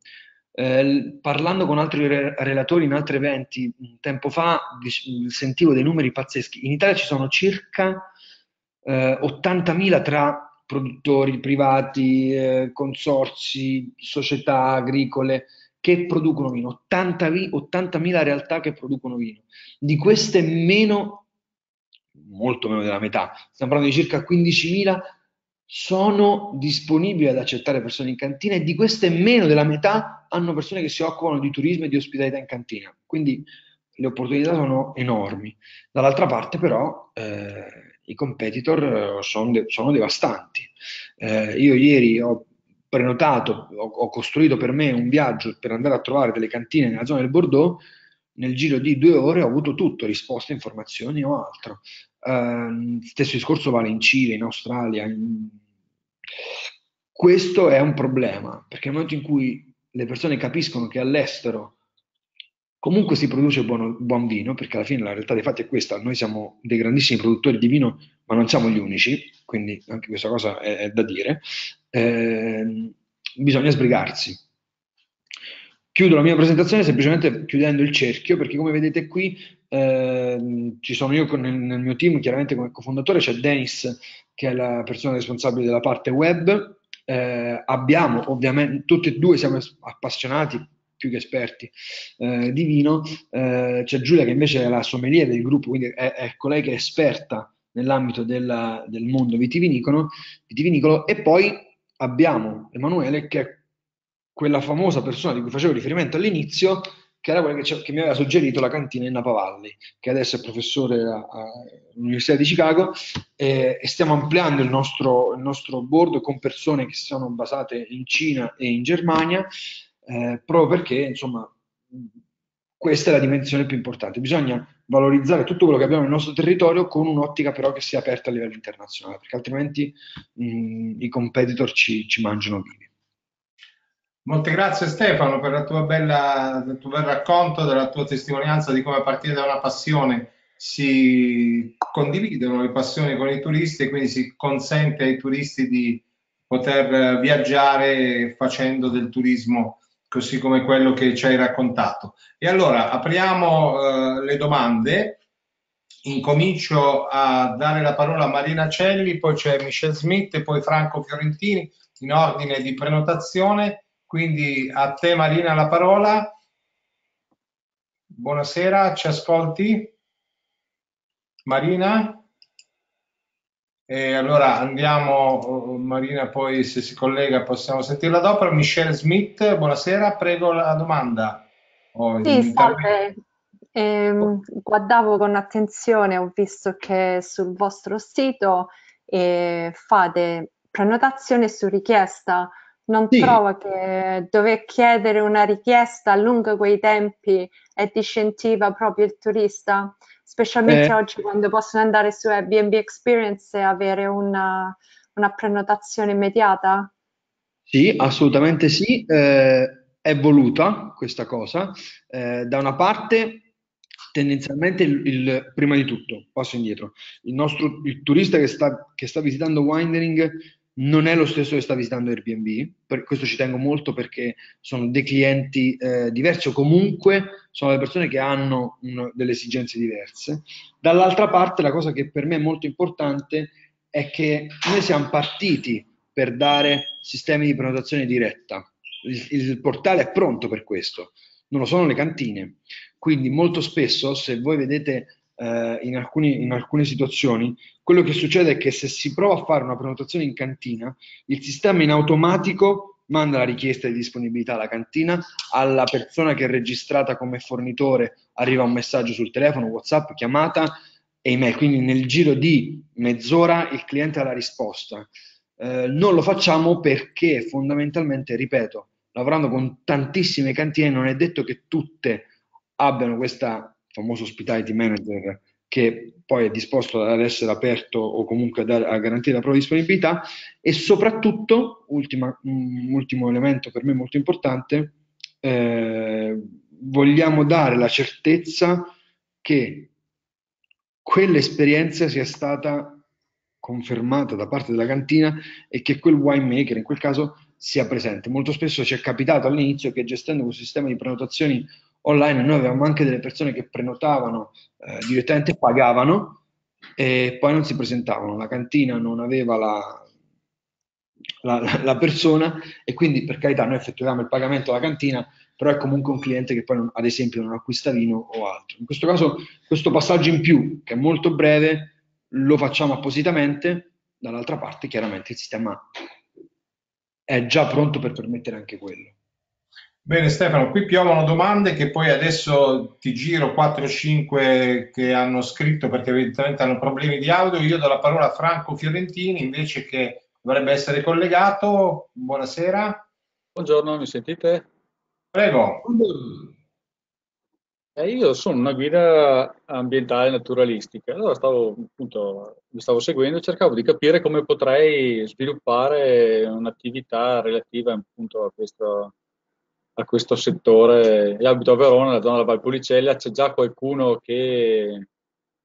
Eh, parlando con altri re- relatori in altri eventi un tempo fa, dic- sentivo dei numeri pazzeschi. In Italia ci sono circa eh, 80.000 tra produttori privati, eh, consorsi, società agricole che producono vino, 80.000 realtà che producono vino. Di queste meno molto meno della metà, stiamo parlando di circa 15.000, sono disponibili ad accettare persone in cantina e di queste meno della metà hanno persone che si occupano di turismo e di ospitalità in cantina. Quindi le opportunità sono enormi. Dall'altra parte però eh, i competitor sono, de- sono devastanti. Eh, io ieri ho prenotato, ho, ho, costruito per me un viaggio per andare a trovare delle cantine nella zona del Bordeaux, nel giro di due ore ho avuto tutto, risposte, informazioni o altro. Uh, stesso discorso vale in Cile, in Australia. In... Questo è un problema, perché nel momento in cui le persone capiscono che all'estero comunque si produce buono, buon vino, perché alla fine la realtà dei fatti è questa, noi siamo dei grandissimi produttori di vino, ma non siamo gli unici, quindi anche questa cosa è, è da dire, eh, bisogna sbrigarsi. Chiudo la mia presentazione semplicemente chiudendo il cerchio, perché come vedete qui eh, ci sono io con, nel, mio team, chiaramente come cofondatore, c'è Dennis che è la persona responsabile della parte web, eh, abbiamo ovviamente, tutti e due siamo appassionati più che esperti eh, di vino, eh, c'è Giulia che invece è la sommelier del gruppo, quindi è, è colei che è esperta nell'ambito della, del mondo vitivinicolo, vitivinicolo. E poi abbiamo Emanuele che è quella famosa persona di cui facevo riferimento all'inizio, che era quella che, che, mi aveva suggerito la cantina in Napavalli, che adesso è professore all'Università di Chicago, e, e stiamo ampliando il nostro, il nostro, board con persone che sono basate in Cina e in Germania, eh, proprio perché, insomma, questa è la dimensione più importante. Bisogna valorizzare tutto quello che abbiamo nel nostro territorio con un'ottica però che sia aperta a livello internazionale, perché altrimenti mh, i competitor ci, ci mangiano vivi. Molte grazie Stefano per bella, il tuo bel racconto, della tua testimonianza di come a partire da una passione si condividono le passioni con i turisti e quindi si consente ai turisti di poter viaggiare facendo del turismo così come quello che ci hai raccontato. E allora apriamo eh, le domande. Incomincio a dare la parola a Marina Celli, poi c'è Michelle Smith e poi Franco Fiorentini in ordine di prenotazione quindi a te Marina la parola. Buonasera, ci ascolti? Marina? E allora andiamo, Marina poi se si collega possiamo sentirla dopo. Michelle Smith, buonasera, prego la domanda. Oh, sì, salve. Eh, guardavo con attenzione, ho visto che sul vostro sito eh, fate prenotazione su richiesta non sì. trova che dover chiedere una richiesta allunga quei tempi e disincentiva proprio il turista, specialmente eh. oggi quando possono andare su Airbnb Experience e avere una, una prenotazione immediata? Sì, assolutamente sì, eh, è voluta questa cosa. Eh, da una parte tendenzialmente il, il, prima di tutto, passo indietro, il nostro il turista che sta, che sta visitando Windering non è lo stesso che sta visitando Airbnb, per questo ci tengo molto perché sono dei clienti eh, diversi o comunque sono le persone che hanno un, delle esigenze diverse. Dall'altra parte la cosa che per me è molto importante è che noi siamo partiti per dare sistemi di prenotazione diretta. Il, il portale è pronto per questo, non lo sono le cantine. Quindi molto spesso se voi vedete eh, in, alcuni, in, alcune situazioni, quello che succede è che se si prova a fare una prenotazione in cantina, il sistema in automatico manda la richiesta di disponibilità alla cantina, alla persona che è registrata come fornitore arriva un messaggio sul telefono, WhatsApp, chiamata e email, quindi nel giro di mezz'ora il cliente ha la risposta. Eh, non lo facciamo perché fondamentalmente, ripeto, lavorando con tantissime cantine non è detto che tutte abbiano questa famoso hospitality manager che poi è disposto ad essere aperto o comunque a, garantire la propria disponibilità e soprattutto, ultima, um, ultimo elemento per me molto importante, eh, vogliamo dare la certezza che quell'esperienza sia stata confermata da parte della cantina e che quel winemaker in quel caso sia presente. Molto spesso ci è capitato all'inizio che gestendo un sistema di prenotazioni online noi avevamo anche delle persone che prenotavano eh, direttamente, pagavano e poi non si presentavano, la cantina non aveva la, la, la, persona e quindi per carità noi effettuiamo il pagamento alla cantina, però è comunque un cliente che poi non, ad esempio non acquista vino o altro. In questo caso questo passaggio in più, che è molto breve, lo facciamo appositamente, dall'altra parte chiaramente il sistema è già pronto per permettere anche quello. Bene Stefano, qui piovono domande che poi adesso ti giro 4-5 che hanno scritto perché evidentemente hanno problemi di audio. Io do la parola a Franco Fiorentini invece che dovrebbe essere collegato. Buonasera. Buongiorno, mi sentite? Prego. Eh, io sono una guida ambientale naturalistica, allora stavo appunto, mi stavo seguendo e cercavo di capire come potrei sviluppare un'attività relativa appunto a questo, a questo settore. Io abito a Verona, nella zona della Valpolicella, c'è già qualcuno che...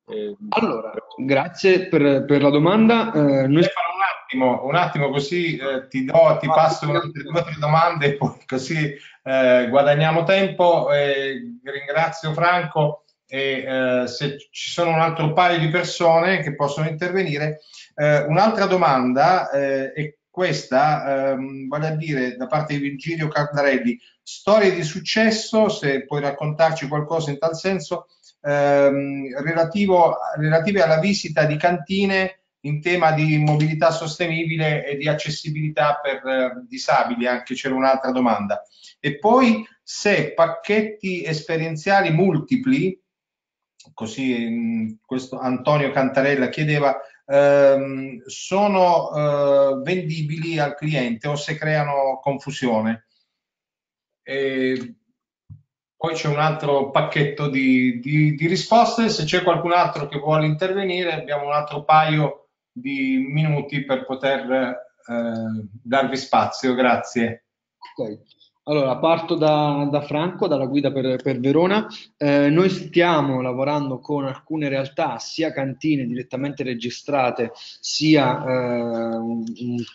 Eh, allora, grazie per, per la domanda. Eh, noi... Stefano, un attimo, un attimo così eh, ti, do, ti passo due o tre domande poi così eh, guadagniamo tempo. ringrazio Franco e eh, se ci sono un altro paio di persone che possono intervenire. Eh, un'altra domanda è questa, ehm, vale a dire, da parte di Virgilio Cardarelli, storie di successo, se puoi raccontarci qualcosa in tal senso, ehm, relativo, relative alla visita di cantine in tema di mobilità sostenibile e di accessibilità per eh, disabili, anche c'era un'altra domanda. E poi se pacchetti esperienziali multipli, così mh, questo Antonio Cantarella chiedeva, ehm, sono eh, vendibili al cliente o se creano confusione. E poi c'è un altro pacchetto di, di, di risposte, se c'è qualcun altro che vuole intervenire abbiamo un altro paio di minuti per poter eh, darvi spazio, grazie. Okay. Allora, parto da, da, Franco, dalla guida per, per Verona. Eh, noi stiamo lavorando con alcune realtà, sia cantine direttamente registrate, sia eh, un,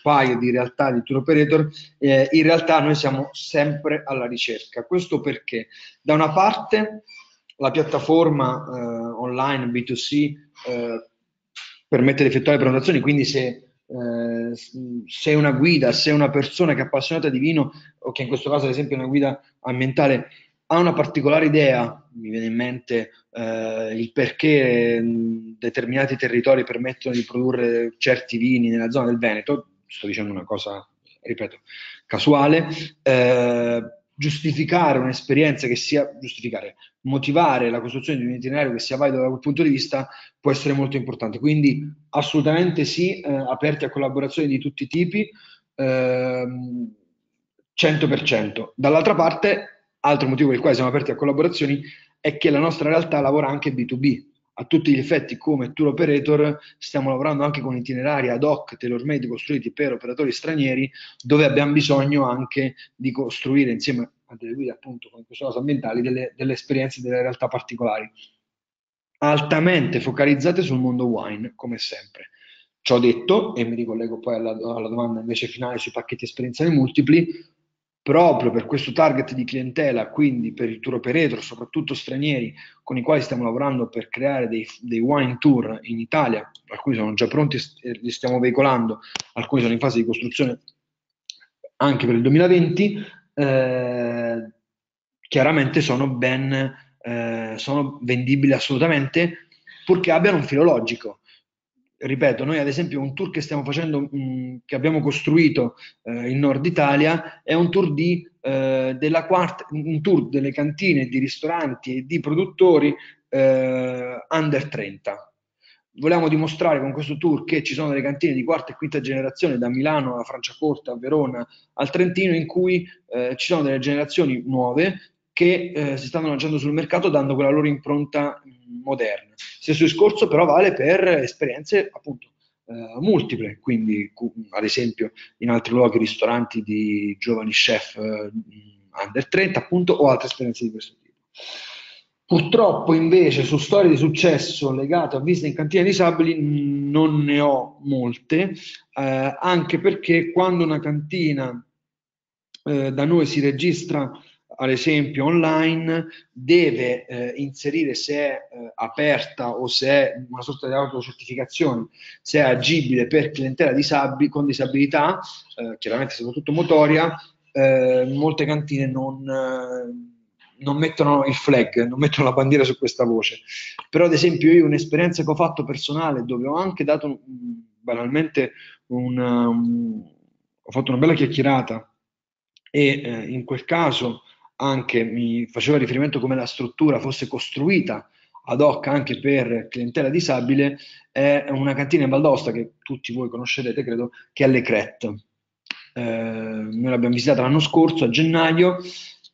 paio di realtà di tour operator. Eh, in realtà noi siamo sempre alla ricerca. Questo perché da una parte la piattaforma eh, online B2C eh, permette di effettuare prenotazioni, quindi se eh, se una guida, se una persona che è appassionata di vino, o che in questo caso ad esempio è una guida ambientale, ha una particolare idea, mi viene in mente eh, il perché mh, determinati territori permettono di produrre certi vini nella zona del Veneto, sto dicendo una cosa, ripeto, casuale, eh, giustificare un'esperienza che sia, giustificare, motivare la costruzione di un itinerario che sia valido da quel punto di vista può essere molto importante. Quindi assolutamente sì, eh, aperti a collaborazioni di tutti i tipi, ehm, 100%. Dall'altra parte, altro motivo per il quale siamo aperti a collaborazioni è che la nostra realtà lavora anche B2B. A tutti gli effetti, come tour operator, stiamo lavorando anche con itinerari ad hoc, tailor-made, costruiti per operatori stranieri, dove abbiamo bisogno anche di costruire insieme a delle guide, appunto, con questo caso ambientali, delle, delle esperienze, delle realtà particolari. Altamente focalizzate sul mondo wine, come sempre. Ciò detto, e mi ricollego poi alla, alla domanda invece finale sui pacchetti esperienziali multipli, proprio per questo target di clientela, quindi per il tour operator, soprattutto stranieri, con i quali stiamo lavorando per creare dei, dei wine tour in Italia, alcuni sono già pronti e li stiamo veicolando, alcuni sono in fase di costruzione anche per il 2020, eh, chiaramente sono ben eh, sono vendibili assolutamente purché abbiano un filo logico ripeto, noi ad esempio un tour che stiamo facendo, mh, che abbiamo costruito eh, in Nord Italia, è un tour, di, eh, quarta, un tour delle cantine, di ristoranti e di produttori eh, under 30. Volevamo dimostrare con questo tour che ci sono delle cantine di quarta e quinta generazione, da Milano a Franciacorta, a Verona, al Trentino, in cui eh, ci sono delle generazioni nuove che eh, si stanno lanciando sul mercato dando quella loro impronta moderna. Stesso discorso però vale per esperienze appunto eh, multiple, quindi ad esempio in altri luoghi ristoranti di giovani chef eh, under 30 appunto o altre esperienze di questo tipo. Purtroppo invece su storie di successo legate a visite in cantine disabili non ne ho molte, eh, anche perché quando una cantina eh, da noi si registra ad esempio online, deve eh, inserire se è eh, aperta o se è una sorta di autocertificazione, se è agibile per clientela disabili, con disabilità, eh, chiaramente soprattutto motoria, eh, molte cantine non, eh, non mettono il flag, non mettono la bandiera su questa voce. Però ad esempio io un'esperienza che ho fatto personale dove ho anche dato un, banalmente un, um, ho fatto una bella chiacchierata e eh, in quel caso anche mi faceva riferimento come la struttura fosse costruita ad hoc anche per clientela disabile è una cantina in Valdosta che tutti voi conoscerete credo che è Le eh, noi l'abbiamo visitata l'anno scorso a gennaio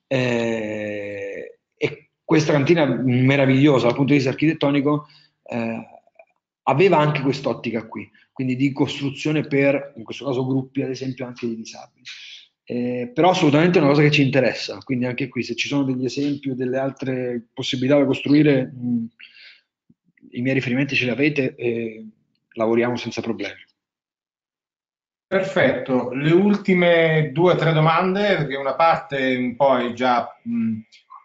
eh, e questa cantina meravigliosa dal punto di vista architettonico eh, aveva anche quest'ottica qui quindi di costruzione per in questo caso gruppi ad esempio anche di disabili eh, però assolutamente è una cosa che ci interessa, quindi anche qui se ci sono degli esempi o delle altre possibilità da costruire, mh, i miei riferimenti ce li avete e lavoriamo senza problemi. Perfetto, le ultime due o tre domande, perché una parte un po' è già mh,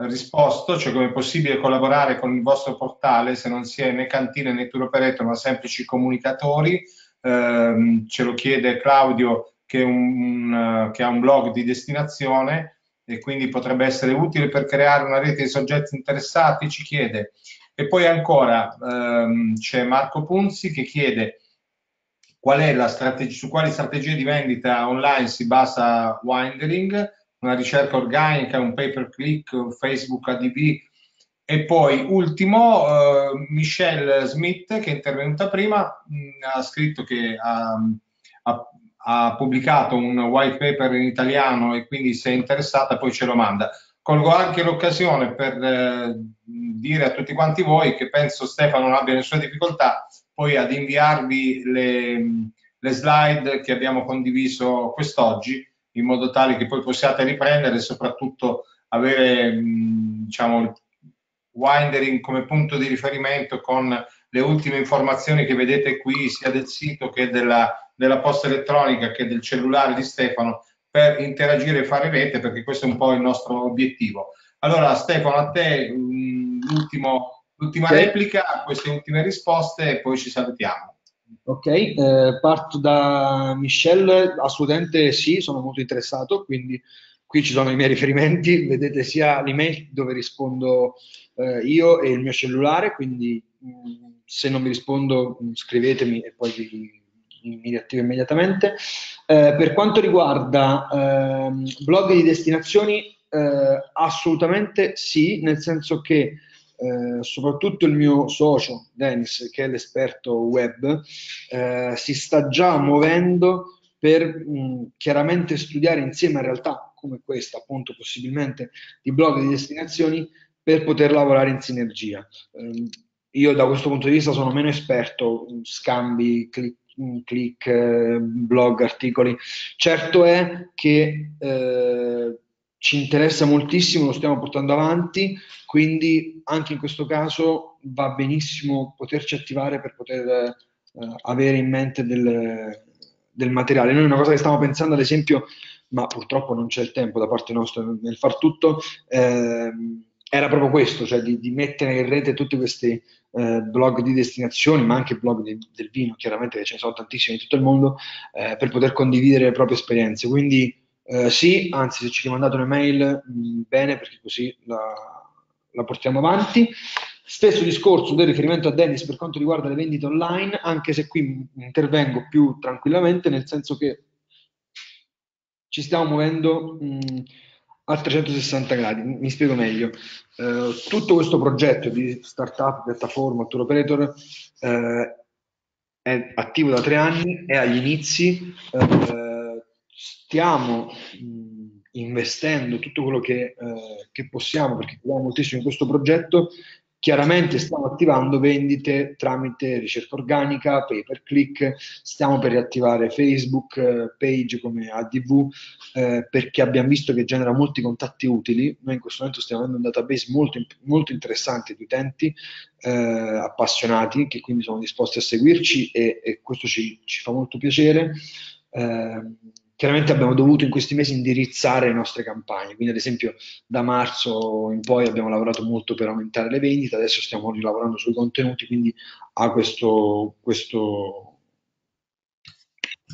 risposto, cioè come è possibile collaborare con il vostro portale se non si è né cantine né tour operator ma semplici comunicatori, eh, ce lo chiede Claudio che, un, che ha un blog di destinazione e quindi potrebbe essere utile per creare una rete di soggetti interessati, ci chiede. E poi ancora ehm, c'è Marco Punzi che chiede qual è la strategia, su quali strategie di vendita online si basa Windering, una ricerca organica, un pay per click, un Facebook ADV e poi ultimo eh, Michelle Smith che è intervenuta prima mh, ha scritto che ha, ha ha pubblicato un white paper in italiano e quindi se è interessata poi ce lo manda. Colgo anche l'occasione per eh, dire a tutti quanti voi che penso Stefano non abbia nessuna difficoltà poi ad inviarvi le, le slide che abbiamo condiviso quest'oggi in modo tale che poi possiate riprendere e soprattutto avere diciamo, il Windering come punto di riferimento con le ultime informazioni che vedete qui sia del sito che della della posta elettronica che del cellulare di Stefano per interagire e fare rete, perché questo è un po' il nostro obiettivo. Allora, Stefano, a te l'ultima okay. replica a queste ultime risposte e poi ci salutiamo. Ok, eh, parto da Michelle, assolutamente sì, sono molto interessato, quindi qui ci sono i miei riferimenti, vedete sia l'email dove rispondo eh, io e il mio cellulare, quindi mh, se non mi rispondo mh, scrivetemi e poi vi, mi riattivo immediatamente. Eh, per quanto riguarda ehm, blog di destinazioni, eh, assolutamente sì, nel senso che eh, soprattutto il mio socio Dennis, che è l'esperto web, eh, si sta già muovendo per mh, chiaramente studiare insieme a realtà come questa, appunto, possibilmente di blog di destinazioni per poter lavorare in sinergia. Eh, io da questo punto di vista sono meno esperto, scambi, click click, eh, blog, articoli. Certo è che eh, ci interessa moltissimo, lo stiamo portando avanti, quindi anche in questo caso va benissimo poterci attivare per poter eh, avere in mente del, del materiale. Noi una cosa che stiamo pensando, ad esempio, ma purtroppo non c'è il tempo da parte nostra nel far tutto, eh, era proprio questo, cioè di, di mettere in rete tutti questi eh, blog di destinazioni, ma anche blog di, del vino, chiaramente ce ne sono tantissimi in tutto il mondo, eh, per poter condividere le proprie esperienze. Quindi eh, sì, anzi se ci rimandate un'email, mm, bene, perché così la, la portiamo avanti. Stesso discorso del riferimento a Dennis per quanto riguarda le vendite online, anche se qui intervengo più tranquillamente, nel senso che ci stiamo muovendo mh, mm, a 360 gradi. Mi spiego meglio. Eh, tutto questo progetto di startup, piattaforma, tour operator eh, è attivo da tre anni, è agli inizi, eh, stiamo mh, investendo tutto quello che, eh, che possiamo perché crediamo moltissimo in questo progetto Chiaramente stiamo attivando vendite tramite ricerca organica, pay per click, stiamo per riattivare Facebook eh, page come ADV eh, perché abbiamo visto che genera molti contatti utili. Noi in questo momento stiamo avendo un database molto, molto interessante di utenti eh, appassionati che quindi sono disposti a seguirci e, e questo ci, ci, fa molto piacere. Eh, Chiaramente abbiamo dovuto in questi mesi indirizzare le nostre campagne, quindi ad esempio da marzo in poi abbiamo lavorato molto per aumentare le vendite, adesso stiamo rilavorando sui contenuti, quindi ha questo, questo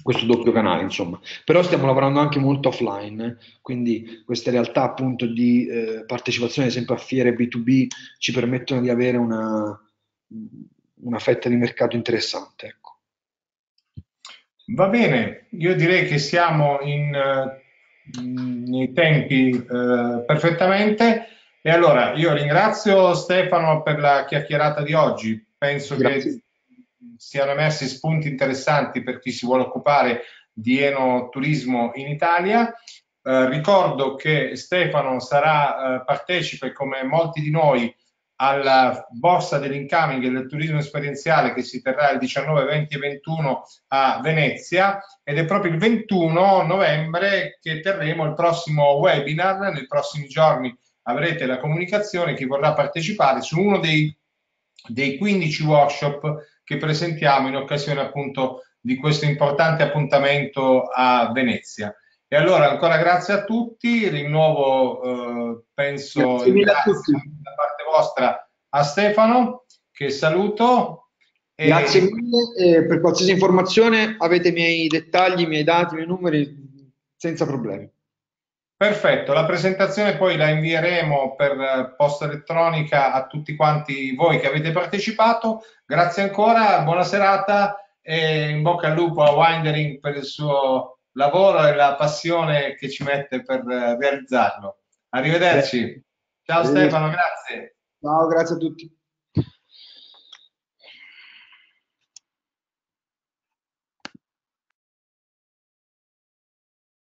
questo doppio canale, insomma. Però stiamo lavorando anche molto offline, quindi queste realtà appunto di eh, partecipazione, ad esempio a fiere B2B, ci permettono di avere una, una fetta di mercato interessante. Va bene, io direi che siamo in, nei tempi eh, perfettamente. E allora io ringrazio Stefano per la chiacchierata di oggi. Penso Grazie. che siano emersi spunti interessanti per chi si vuole occupare di enoturismo in Italia. Eh, ricordo che Stefano sarà eh, partecipe, come molti di noi, alla borsa dell'incoming e del turismo esperienziale che si terrà il 19, 20 e 21 a Venezia ed è proprio il 21 novembre che terremo il prossimo webinar. Nei prossimi giorni avrete la comunicazione, chi vorrà partecipare su uno dei, dei 15 workshop che presentiamo in occasione appunto di questo importante appuntamento a Venezia. E allora ancora grazie a tutti, rinnovo eh, penso grazie, grazie da parte vostra a Stefano che saluto. E... Grazie mille, eh, per qualsiasi informazione avete i miei dettagli, i miei dati, i miei numeri senza problemi. Perfetto, la presentazione poi la invieremo per posta elettronica a tutti quanti voi che avete partecipato. Grazie ancora, buona serata e in bocca al lupo a Windering per il suo lavoro e la passione che ci mette per realizzarlo. Arrivederci. Ciao Stefano, grazie. Ciao, grazie a tutti.